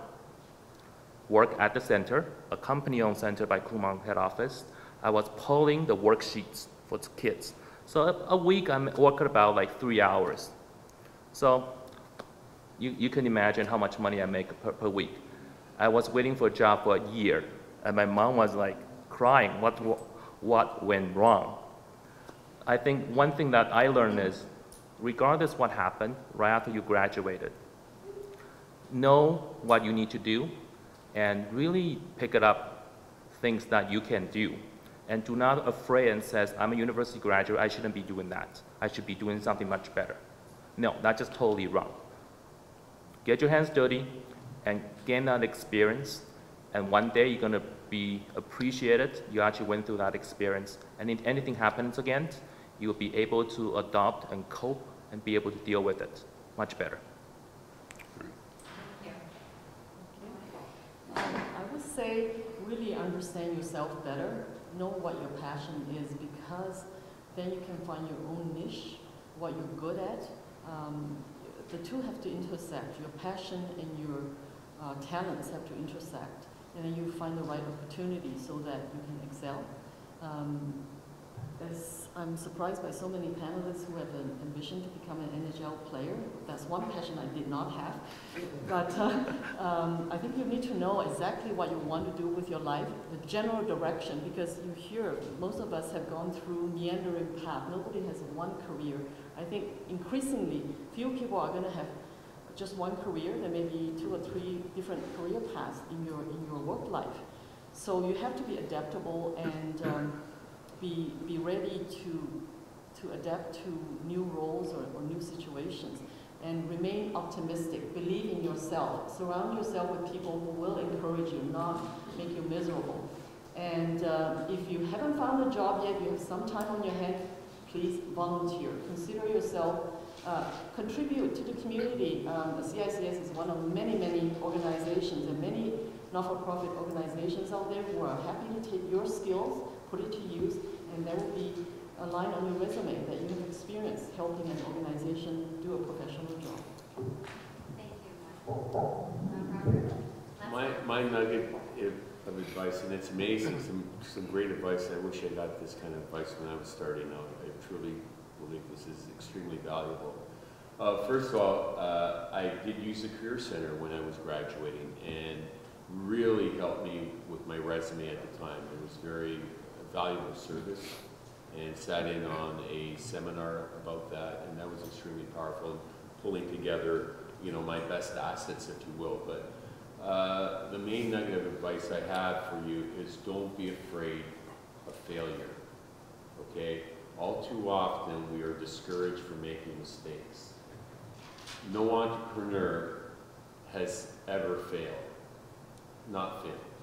work at the center, a company-owned center by Kumon head office. I was pulling the worksheets for the kids. So a, week I worked about like three hours. So you, you can imagine how much money I make per, per week. I was waiting for a job for a year, and my mom was like crying, what, what went wrong? I think one thing that I learned is regardless what happened right after you graduated, know what you need to do and really pick it up things that you can do. And do not afraid and says, I'm a university graduate, I shouldn't be doing that. I should be doing something much better. No, that's just totally wrong. Get your hands dirty and gain that experience. And one day you're gonna be appreciated. You actually went through that experience. And if anything happens again, you'll be able to adopt and cope and be able to deal with it much better. Um, I would say really understand yourself better, know what your passion is, because then you can find your own niche, what you're good at. Um, the two have to intersect. Your passion and your uh, talents have to intersect, and then you find the right opportunity so that you can excel. Um, as I'm surprised by so many panelists who have an ambition to become an NHL player. That's one passion I did not have. But uh, um, I think you need to know exactly what you want to do with your life, the general direction, because you hear most of us have gone through meandering path. Nobody has one career. I think increasingly few people are going to have just one career. There may be two or three different career paths in your in your work life. So you have to be adaptable and um, be, be ready to, to adapt to new roles or, or new situations and remain optimistic, believe in yourself, surround yourself with people who will encourage you, not make you miserable. And uh, if you haven't found a job yet, you have some time on your hand, please volunteer. Consider yourself, uh, contribute to the community. Um, the CICS is one of many, many organizations and many not-for-profit organizations out there who are happy to take your skills, put it to use, and there will be a line on your resume that you have experience helping an organization do a professional job. Thank you, Mark. Robert? Last My, my nugget of of advice, and it's amazing, some, some great advice. I wish I got this kind of advice when I was starting out. I truly believe this is extremely valuable. Uh, first of all, uh, I did use the Career Center when I was graduating and really helped me with my resume at the time. It was very valuable service and sat in on a seminar about that, and that was extremely powerful, pulling together, you know, my best assets, if you will. But uh, the main nugget of advice I have for you is don't be afraid of failure. Okay? All too often we are discouraged from making mistakes. No entrepreneur has ever failed. Not failed.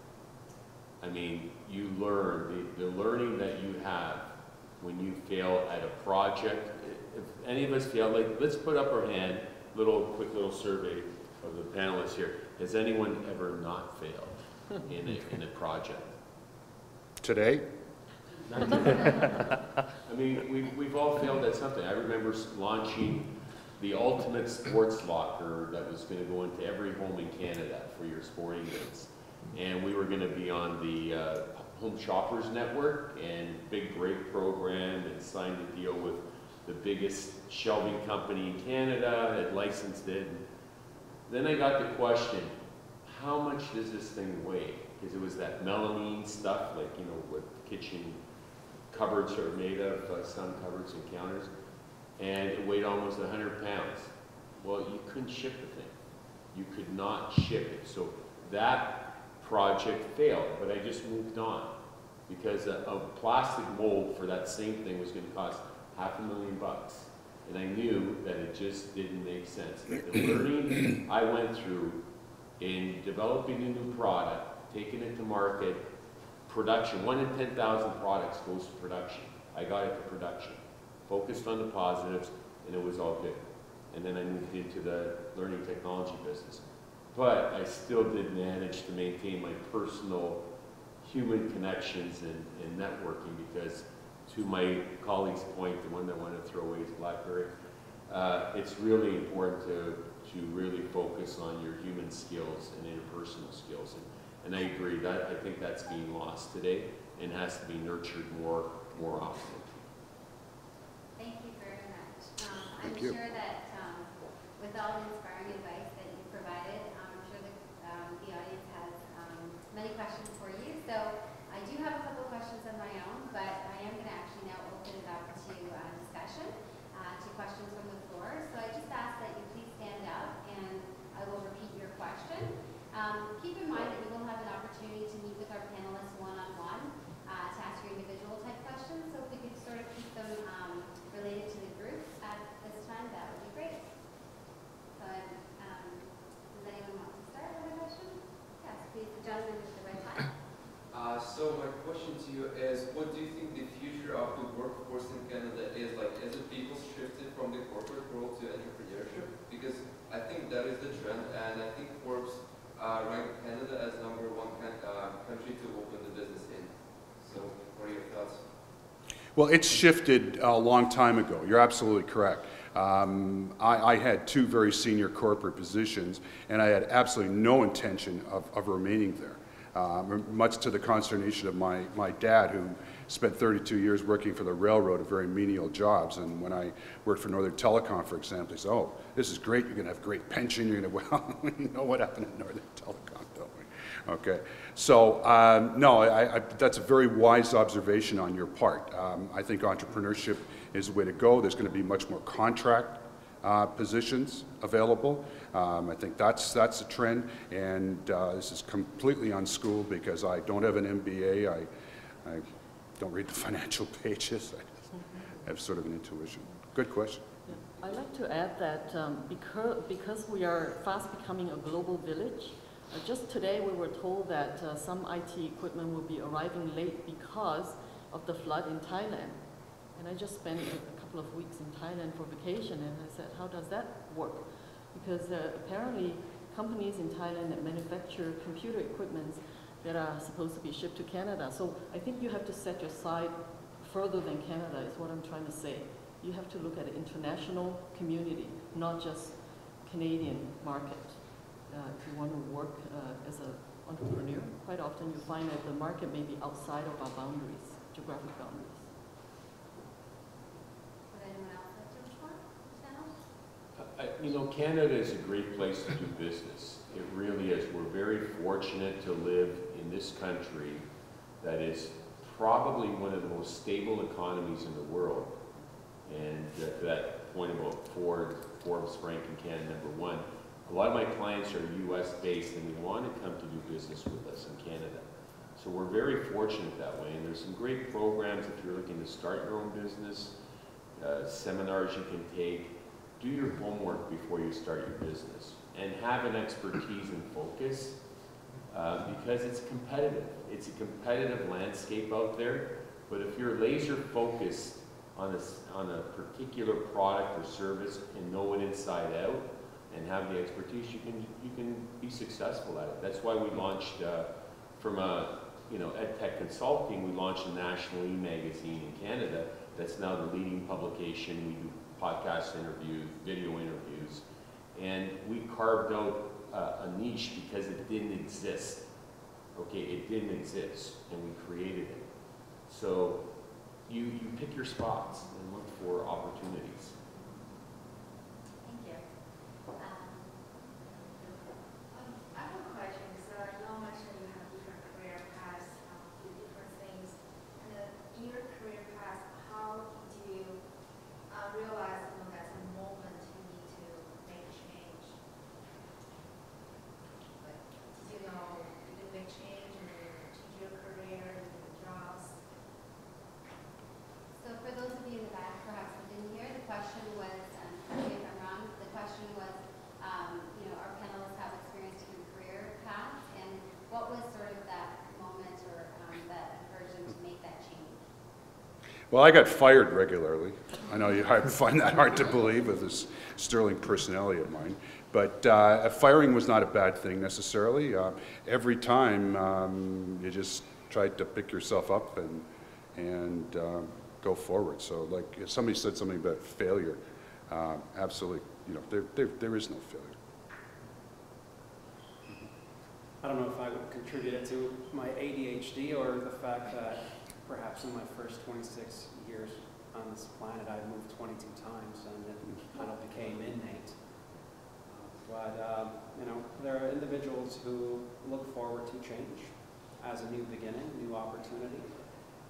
I mean, you learn, the, the learning that you have when you fail at a project. If any of us fail, like, let's put up our hand, little, quick little survey of the panelists here. Has anyone ever not failed in a, in a project? Today? I mean, we've, we've all failed at something. I remember launching the ultimate sports locker that was gonna go into every home in Canada for your sporting goods. And we were gonna be on the, uh, Home Shoppers Network and big break program and signed a deal with the biggest shelving company in Canada, had licensed it. Then I got the question, how much does this thing weigh? Because it was that melamine stuff, like, you know, what kitchen cupboards are made of, uh, sun cupboards and counters, and it weighed almost hundred pounds. Well, you couldn't ship the thing. You could not ship it. So that project failed, but I just moved on. Because a, a plastic mold for that same thing was gonna cost half a million bucks. And I knew that it just didn't make sense. The learning I went through in developing a new product, taking it to market, production, one in 10,000 products goes to production. I got it to production, focused on the positives, and it was all good. And then I moved into the learning technology business. But I still did manage to maintain my personal human connections and, and networking because to my colleague's point, the one that wanted to throw away his BlackBerry, uh, it's really important to, to really focus on your human skills and interpersonal skills. And, and I agree, that, I think that's being lost today and has to be nurtured more, more often. Thank you very much. Um, I'm you. sure that um, with all the inspiring advice that you provided, um, I'm sure the, um, the audience has um, many questions for you. So I do have a couple questions of my own, but I am going to actually now open it up to uh, discussion, uh, to questions from the floor. So I just ask that you please stand up and I will repeat your question. Um, keep in mind that you will have an opportunity to meet with our panelists one-on-one uh, to ask your individual type questions. So if we could sort of keep them um, related to the group at this time, that would be great. So, um, does anyone want to start with a question? Yes, please, the gentleman with the red tie. Uh, so my question to you is, what do you think the future of the workforce in Canada is? Like, is it people shifted from the corporate world to entrepreneurship? Because I think that is the trend, and I think Forbes uh, ranked Canada as number one can, uh, country to open the business in. So, what are your thoughts? Well, it's shifted a long time ago. You're absolutely correct. Um, I, I had two very senior corporate positions, and I had absolutely no intention of, of remaining there. Um, much to the consternation of my, my dad, who spent 32 years working for the railroad at very menial jobs. And when I worked for Northern Telecom, for example, he said, "Oh, this is great. You're going to have great pension. You're going to well, you know what happened at Northern Telecom, don't we?" Okay. So um, no, I, I, that's a very wise observation on your part. Um, I think entrepreneurship is the way to go. There's going to be much more contract uh, positions available. Um, I think that's, that's a trend, and uh, this is completely unschooled because I don't have an MBA. I, I don't read the financial pages. I have sort of an intuition. Good question. I'd like to add that um, because, because we are fast becoming a global village, just today we were told that uh, some IT equipment will be arriving late because of the flood in Thailand. And I just spent a couple of weeks in Thailand for vacation, and I said, how does that work? Because uh, apparently, companies in Thailand that manufacture computer equipment that are supposed to be shipped to Canada. So I think you have to set your side further than Canada, is what I'm trying to say. You have to look at the international community, not just Canadian market. Uh, if you want to work uh, as an entrepreneur, quite often you find that the market may be outside of our boundaries, geographic boundaries. Would anyone else like to respond? Ms. I- You know, Canada is a great place to do business. It really is. We're very fortunate to live in this country that is probably one of the most stable economies in the world. And uh, to that point about Ford, Forbes ranking Canada number one, a lot of my clients are US based and they want to come to do business with us in Canada. So we're very fortunate that way. And there's some great programs if you're looking to start your own business, uh, seminars you can take, do your homework before you start your business and have an expertise and focus uh, because it's competitive. It's a competitive landscape out there, but if you're laser focused on a, on a particular product or service and know it inside out and have the expertise, you can, you can be successful at it. That's why we launched, uh, from a, you know, EdTech Consulting, we launched a national e-magazine in Canada that's now the leading publication. We do podcast interviews, video interviews, and we carved out uh, a niche because it didn't exist. Okay, it didn't exist, and we created it. So you, you pick your spots and look for opportunities. Thank you. Um, Um, I have a question, so I know mentioned you have different career paths, um, do different things. And uh, in your career path, how did you uh, realize, you know, that's a moment you need to make change? Like, did you know, did you make change and then change your career, different jobs? So for those of you in the back, perhaps who didn't hear, the question was, um, correct me if I'm wrong, the question was, um, you know, our panelists have experienced different career paths, and what was sort of that moment or um, that encouraged them to make that change? Well, I got fired regularly. I know you find that hard to believe with this sterling personality of mine. But uh, firing was not a bad thing necessarily. Uh, every time um, you just tried to pick yourself up and, and uh, go forward. So, like if somebody said something about failure, uh, absolutely, you know, there, there, there is no failure. I don't know if I would contribute it to my ADHD or the fact that perhaps in my first 26 years on this planet, I've moved 22 times and it kind of became innate. But, um, you know, there are individuals who look forward to change as a new beginning, new opportunity,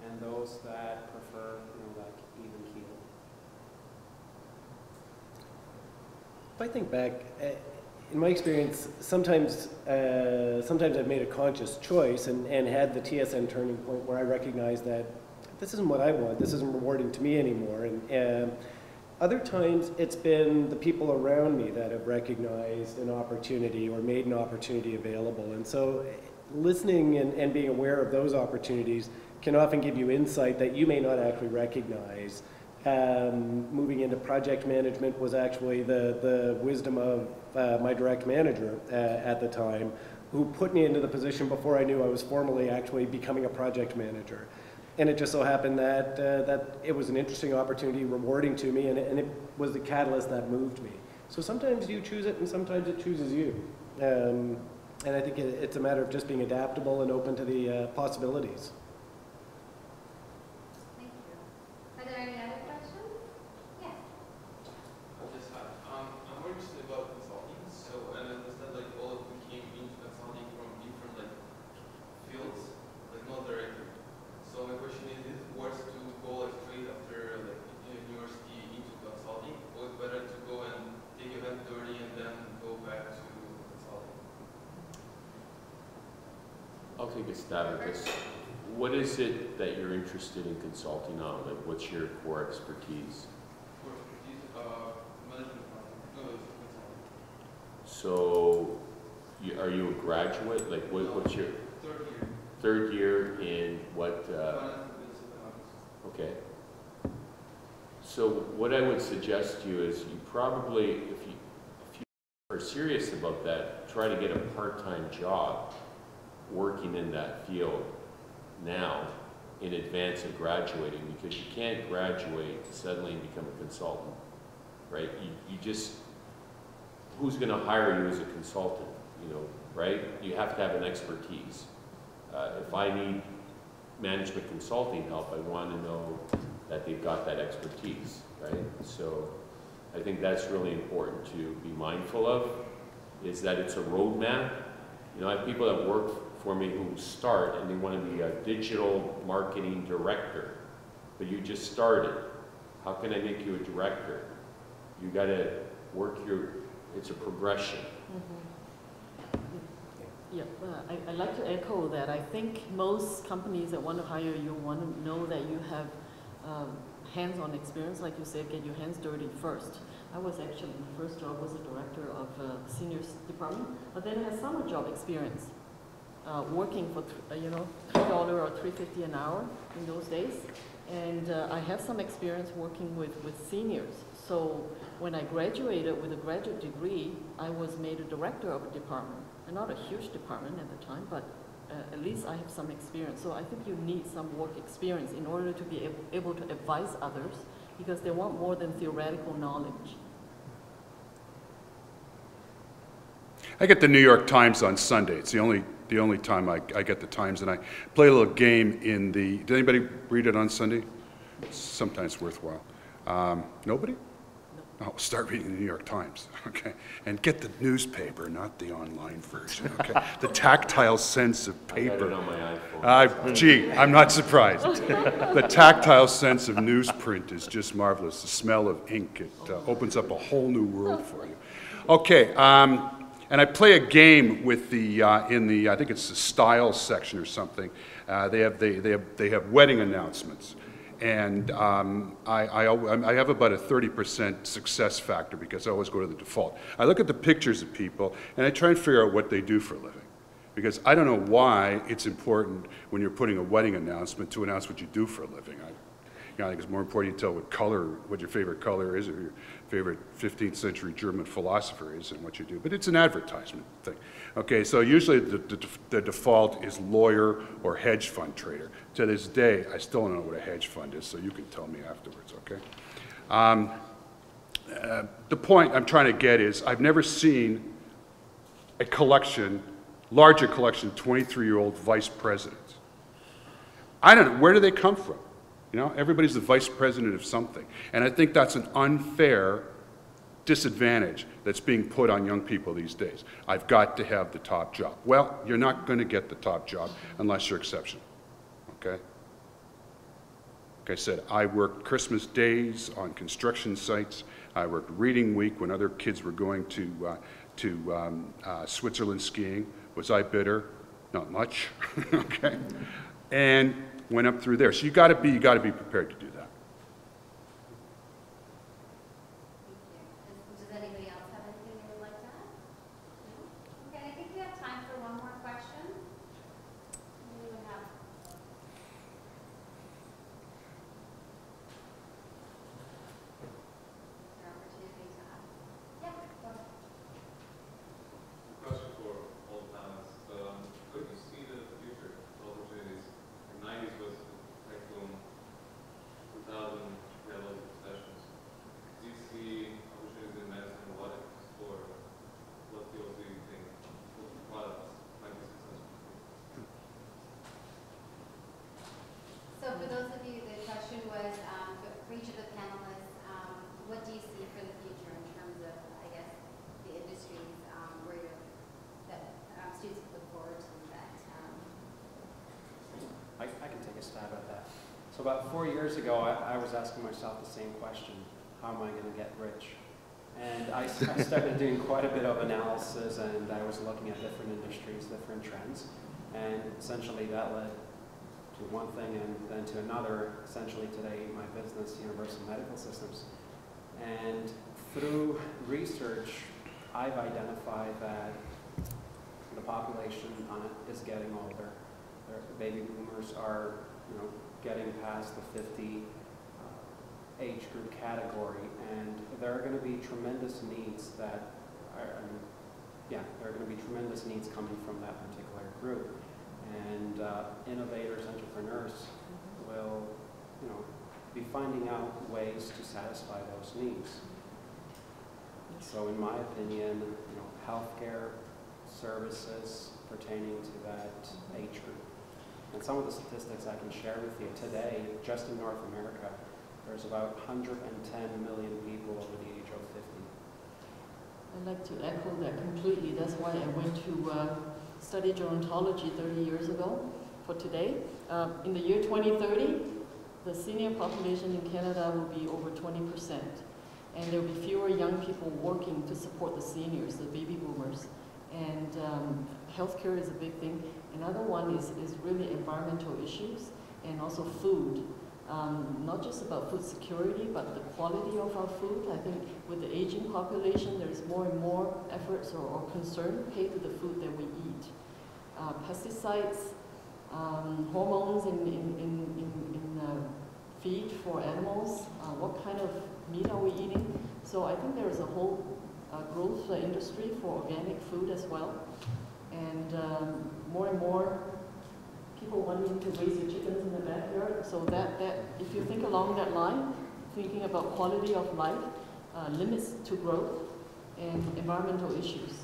and those that prefer, you know, like even keel. If I think back, uh, in my experience, sometimes, uh, sometimes I've made a conscious choice and, and had the TSN turning point where I recognized that this isn't what I want, this isn't rewarding to me anymore. And um, other times, it's been the people around me that have recognized an opportunity or made an opportunity available. And so, listening and, and being aware of those opportunities can often give you insight that you may not actually recognize. Um, moving into project management was actually the, the wisdom of uh, my direct manager uh, at the time, who put me into the position before I knew I was formally actually becoming a project manager. And it just so happened that, uh, that it was an interesting opportunity, rewarding to me, and it, and it was the catalyst that moved me. So sometimes you choose it, and sometimes it chooses you. Um, and I think it, it's a matter of just being adaptable and open to the uh, possibilities. Thank you. Are there any other questions? Yes. Yes, hi. Um, I'm more interested about consulting. So, and I understand like all of you came into consulting from different like fields, like not directly. So my question is, is it worth to go like straight after like in university into consulting, or it's better to go and take a head journey and then go back to consulting? I'll take a stab at this. What is it that you're interested in consulting on? Like, what's your core expertise? For expertise, uh, management consulting, no. So, you, are you a graduate? Like, what, what's your Third year, third year in what? Uh, finance and business economics. okay. So what I would suggest to you is you probably, if you, if you are serious about that, try to get a part-time job working in that field now in advance of graduating because you can't graduate suddenly and become a consultant, right? You, you just, who's going to hire you as a consultant, you know, right? You have to have an expertise. Uh, if I need management consulting help, I want to know that they've got that expertise, right? So I think that's really important to be mindful of, is that it's a roadmap. You know, I have people that work for me who start and they want to be a digital marketing director, but you just started. How can I make you a director? You got to work your, it's a progression. Yeah, uh, I, I'd like to echo that. I think most companies that want to hire you want to know that you have um, hands-on experience, like you said, get your hands dirty first. I was actually, my first job was a director of a seniors department, but then I had summer job experience, uh, working for, uh, you know, $3 or $3.50 an hour in those days. And uh, I have some experience working with, with seniors. So when I graduated with a graduate degree, I was made a director of a department. And not a huge department at the time, but uh, at least I have some experience. So I think you need some work experience in order to be ab- able to advise others because they want more than theoretical knowledge. I get the New York Times on Sunday. It's the only, the only time I, I get the Times, and I play a little game in the, did anybody read it on Sunday? Sometimes worthwhile. Um, nobody? Oh, start reading the New York Times, okay? And get the newspaper, not the online version, okay? The tactile sense of I got it paper. on my iPhone. Uh, gee, I'm not surprised. The tactile sense of newsprint is just marvelous. The smell of ink, it uh, opens up a whole new world for you. Okay, um, and I play a game with the, uh, in the, I think it's the style section or something. Uh, they, have, they, they, have, they have wedding announcements. And um, I, I, I have about a 30% success factor because I always go to the default. I look at the pictures of people and I try and figure out what they do for a living. Because I don't know why it's important when you're putting a wedding announcement to announce what you do for a living. I, you know, I think it's more important you tell what color, what your favorite color is, or your favorite 15th century German philosopher is, and what you do. But it's an advertisement thing. Okay, so usually the, the, the default is lawyer or hedge fund trader. To this day, I still don't know what a hedge fund is, so you can tell me afterwards, okay? Um, uh, the point I'm trying to get is I've never seen a collection, larger collection of 23-year-old vice presidents. I don't know, where do they come from? You know, everybody's the vice president of something. And I think that's an unfair disadvantage that's being put on young people these days. I've got to have the top job. Well, you're not going to get the top job unless you're exceptional, okay? Like I said, I worked Christmas days on construction sites. I worked reading week when other kids were going to, uh, to um, uh, Switzerland skiing. Was I bitter? Not much, okay? And went up through there. So you got to be, you got to be prepared to do that. Does does anybody else have anything they would like to add? No? Okay, I think we have time for one more question. We would have. Your opportunity to ask. Yeah, go ahead. Question for all panelists. Um, Where do you see the future opportunities? The nineties was tech boom, two thousand, we had lots of recessions. Do you see opportunities in medicine and robotics, or what fields do you think, what products might be successful? So for those of you, the question was, um, for each of the panelists, um, what do you see for the future in terms of, I guess, the industries, um, where that, um, students look forward to that, um, I, I can take a stab at that. So about four years ago, I, I was asking myself the same question, how am I going to get rich? And I, I started doing quite a bit of analysis and I was looking at different industries, different trends. And essentially that led to one thing and then to another. Essentially today, my business, Universal Medical Systems. And through research, I've identified that the population is getting older. Their baby boomers are, you know, getting past the 50 uh, age group category, and there are going to be tremendous needs that are, yeah, there are going to be tremendous needs coming from that particular group. And uh, innovators, entrepreneurs will, you know, be finding out ways to satisfy those needs. So in my opinion, you know, healthcare services pertaining to that nature. And some of the statistics I can share with you today, just in North America, there's about 110 million people over the age of 50. I'd like to echo that completely. That's why I went to uh, study gerontology 30 years ago for today. Uh, in the year 2030, the senior population in Canada will be over 20%. And there will be fewer young people working to support the seniors, the baby boomers. And um, healthcare is a big thing. Another one is, is really environmental issues and also food. Um, not just about food security, but the quality of our food. I think with the aging population, there's more and more efforts or, or concern paid to the food that we eat. Uh, pesticides, um, hormones in, in, in, in, in feed for animals, uh, what kind of meat are we eating? So I think there is a whole uh, growth industry for organic food as well. And um, more and more people wanting to raise their chickens in the backyard. So that, that if you think along that line, thinking about quality of life, uh, limits to growth, and environmental issues.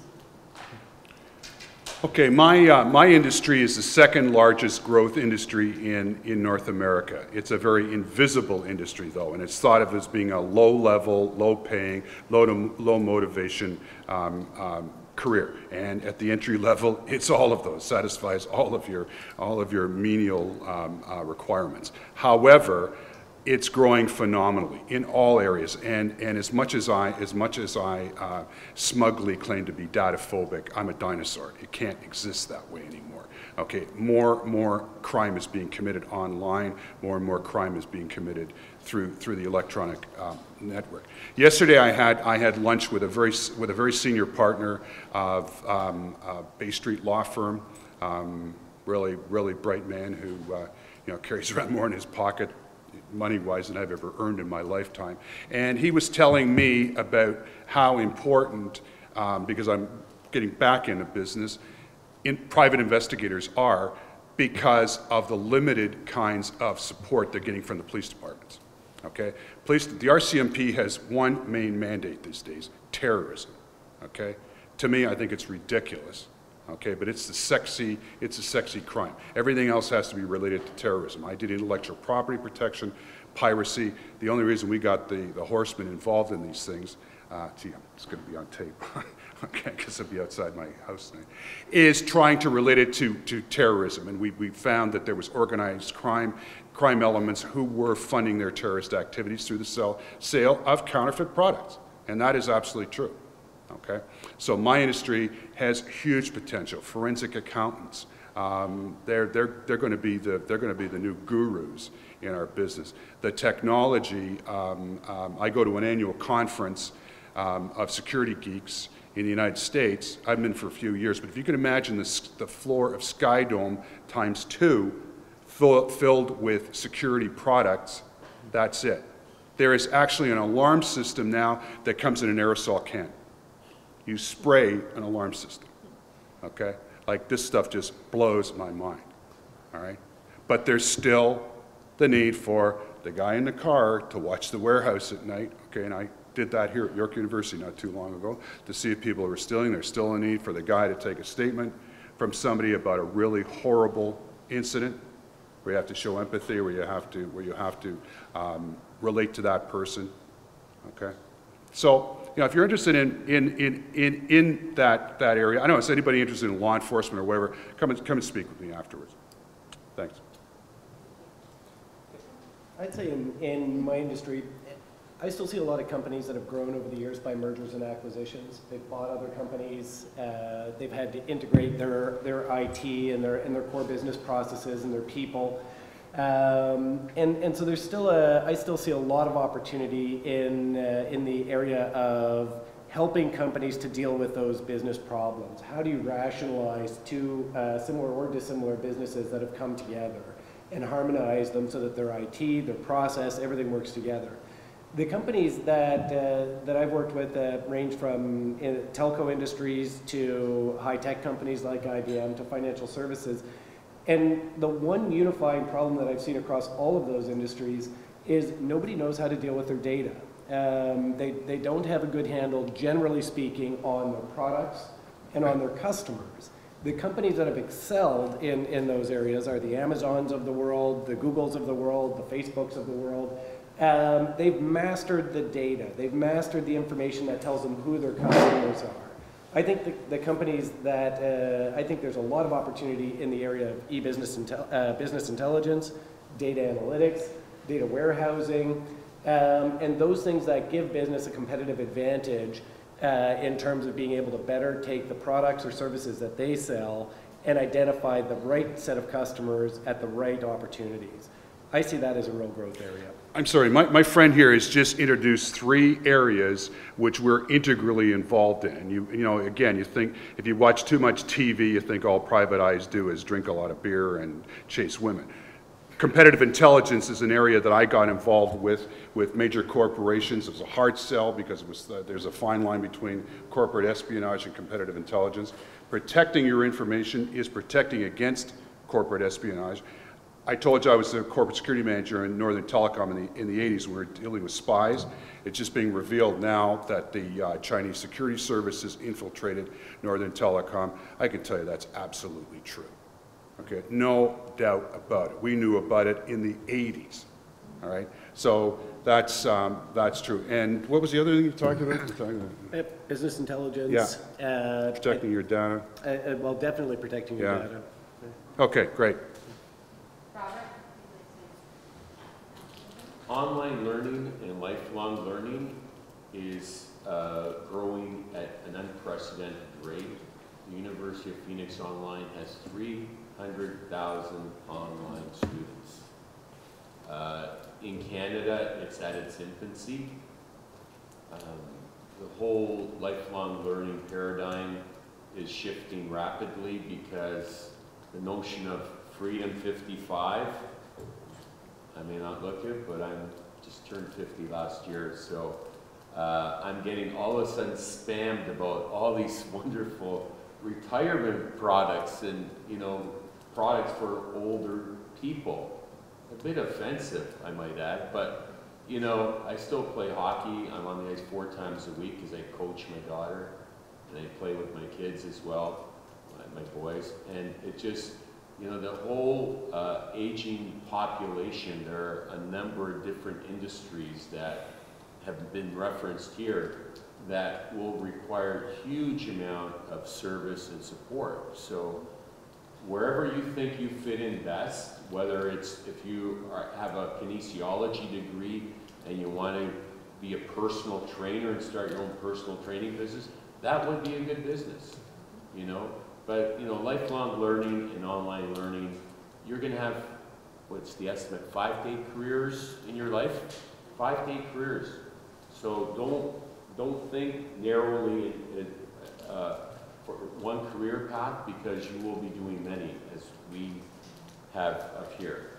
Okay, my, uh, my industry is the second largest growth industry in, in North America. It's a very invisible industry, though, and it's thought of as being a low level, low paying, low, low motivation um, um, career. And at the entry level, it's all of those, satisfies all of your, all of your menial um, uh, requirements. However, it's growing phenomenally in all areas. And, and as much as I, as much as I uh, smugly claim to be data phobic, I'm a dinosaur. It can't exist that way anymore. Okay, more, more crime is being committed online. More and more crime is being committed through, through the electronic um, network. Yesterday, I had, I had lunch with a very, with a very senior partner of um, Bay Street Law Firm. Um, really, really bright man who uh, you know, carries around more in his pocket money-wise than I've ever earned in my lifetime. And he was telling me about how important, um, because I'm getting back into business, in, private investigators are because of the limited kinds of support they're getting from the police departments. Okay? Police, the RCMP has one main mandate these days, terrorism. Okay? To me, I think it's ridiculous okay? But it's the sexy, it's a sexy crime. Everything else has to be related to terrorism. I did intellectual property protection, piracy. The only reason we got the, the horsemen involved in these things, uh, gee, it's going to be on tape, okay, because it'll be outside my house tonight, is trying to relate it to, to terrorism. And we, we found that there was organized crime, crime elements who were funding their terrorist activities through the sell, sale of counterfeit products. And that is absolutely true. Okay? So my industry has huge potential. Forensic accountants, um, they're, they're, they're going to be the, they're going to be the new gurus in our business. The technology, um, um, I go to an annual conference um, of security geeks in the United States. I've been for a few years, but if you can imagine the, the floor of Skydome times two fill, filled with security products, that's it. There is actually an alarm system now that comes in an aerosol can you spray an alarm system. Okay? Like this stuff just blows my mind. All right? But there's still the need for the guy in the car to watch the warehouse at night. Okay, and I did that here at York University not too long ago to see if people were stealing. There's still a need for the guy to take a statement from somebody about a really horrible incident where you have to show empathy, where you have to, where you have to um, relate to that person. Okay? So you know, if you're interested in, in, in, in, in that, that area, I don't know, is anybody interested in law enforcement or whatever, come and, come and speak with me afterwards. Thanks. I'd say in, in my industry, I still see a lot of companies that have grown over the years by mergers and acquisitions. They've bought other companies. Uh, they've had to integrate their, their IT and their, and their core business processes and their people. Um, and, and so there's still a, I still see a lot of opportunity in, uh, in the area of helping companies to deal with those business problems. How do you rationalize two uh, similar or dissimilar businesses that have come together and harmonize them so that their IT, their process, everything works together? The companies that, uh, that I've worked with uh, range from uh, telco industries to high-tech companies like IBM to financial services. And the one unifying problem that I've seen across all of those industries is nobody knows how to deal with their data. Um, they, they don't have a good handle, generally speaking, on their products and on their customers. The companies that have excelled in, in those areas are the Amazons of the world, the Googles of the world, the Facebooks of the world. Um, they've mastered the data. They've mastered the information that tells them who their customers are. I think the, the companies that, uh, I think there's a lot of opportunity in the area of e-business intel, uh, business intelligence, data analytics, data warehousing, um, and those things that give business a competitive advantage uh, in terms of being able to better take the products or services that they sell and identify the right set of customers at the right opportunities. I see that as a real growth area. I'm sorry, my, my friend here has just introduced three areas which we're integrally involved in. You, you know, again, you think, if you watch too much TV, you think all private eyes do is drink a lot of beer and chase women. Competitive intelligence is an area that I got involved with, with major corporations. It was a hard sell because it was, uh, there's a fine line between corporate espionage and competitive intelligence. Protecting your information is protecting against corporate espionage. I told you I was the corporate security manager in Northern Telecom in the, in the 80s. We were dealing with spies. It's just being revealed now that the uh, Chinese security services infiltrated Northern Telecom. I can tell you that's absolutely true. Okay, no doubt about it. We knew about it in the 80s. All right, so that's um, that's true. And what was the other thing you talked about? You talking about Uh, Business intelligence. Uh, protecting your data. uh, uh, well, definitely protecting your data. Okay, great. Online learning and lifelong learning is uh, growing at an unprecedented rate. The University of Phoenix Online has 300,000 online students. Uh, In Canada, it's at its infancy. Um, The whole lifelong learning paradigm is shifting rapidly because the notion of Freedom 55 I may not look it, but I'm just turned 50 last year, so uh, I'm getting all of a sudden spammed about all these wonderful retirement products and, you know, products for older people. A bit offensive, I might add, but, you know, I still play hockey. I'm on the ice four times a week because I coach my daughter and I play with my kids as well, my- my boys, and it just, you know, the whole uh, aging population, there are a number of different industries that have been referenced here that will require huge amount of service and support. So wherever you think you fit in best, whether it's if you are, have a kinesiology degree and you want to be a personal trainer and start your own personal training business, that would be a good business, you know? But, you know, lifelong learning and online learning, you're going to have, what's the estimate, five-day careers in your life? Five-day careers. So don't, don't think narrowly uh, for one career path because you will be doing many as we have up here.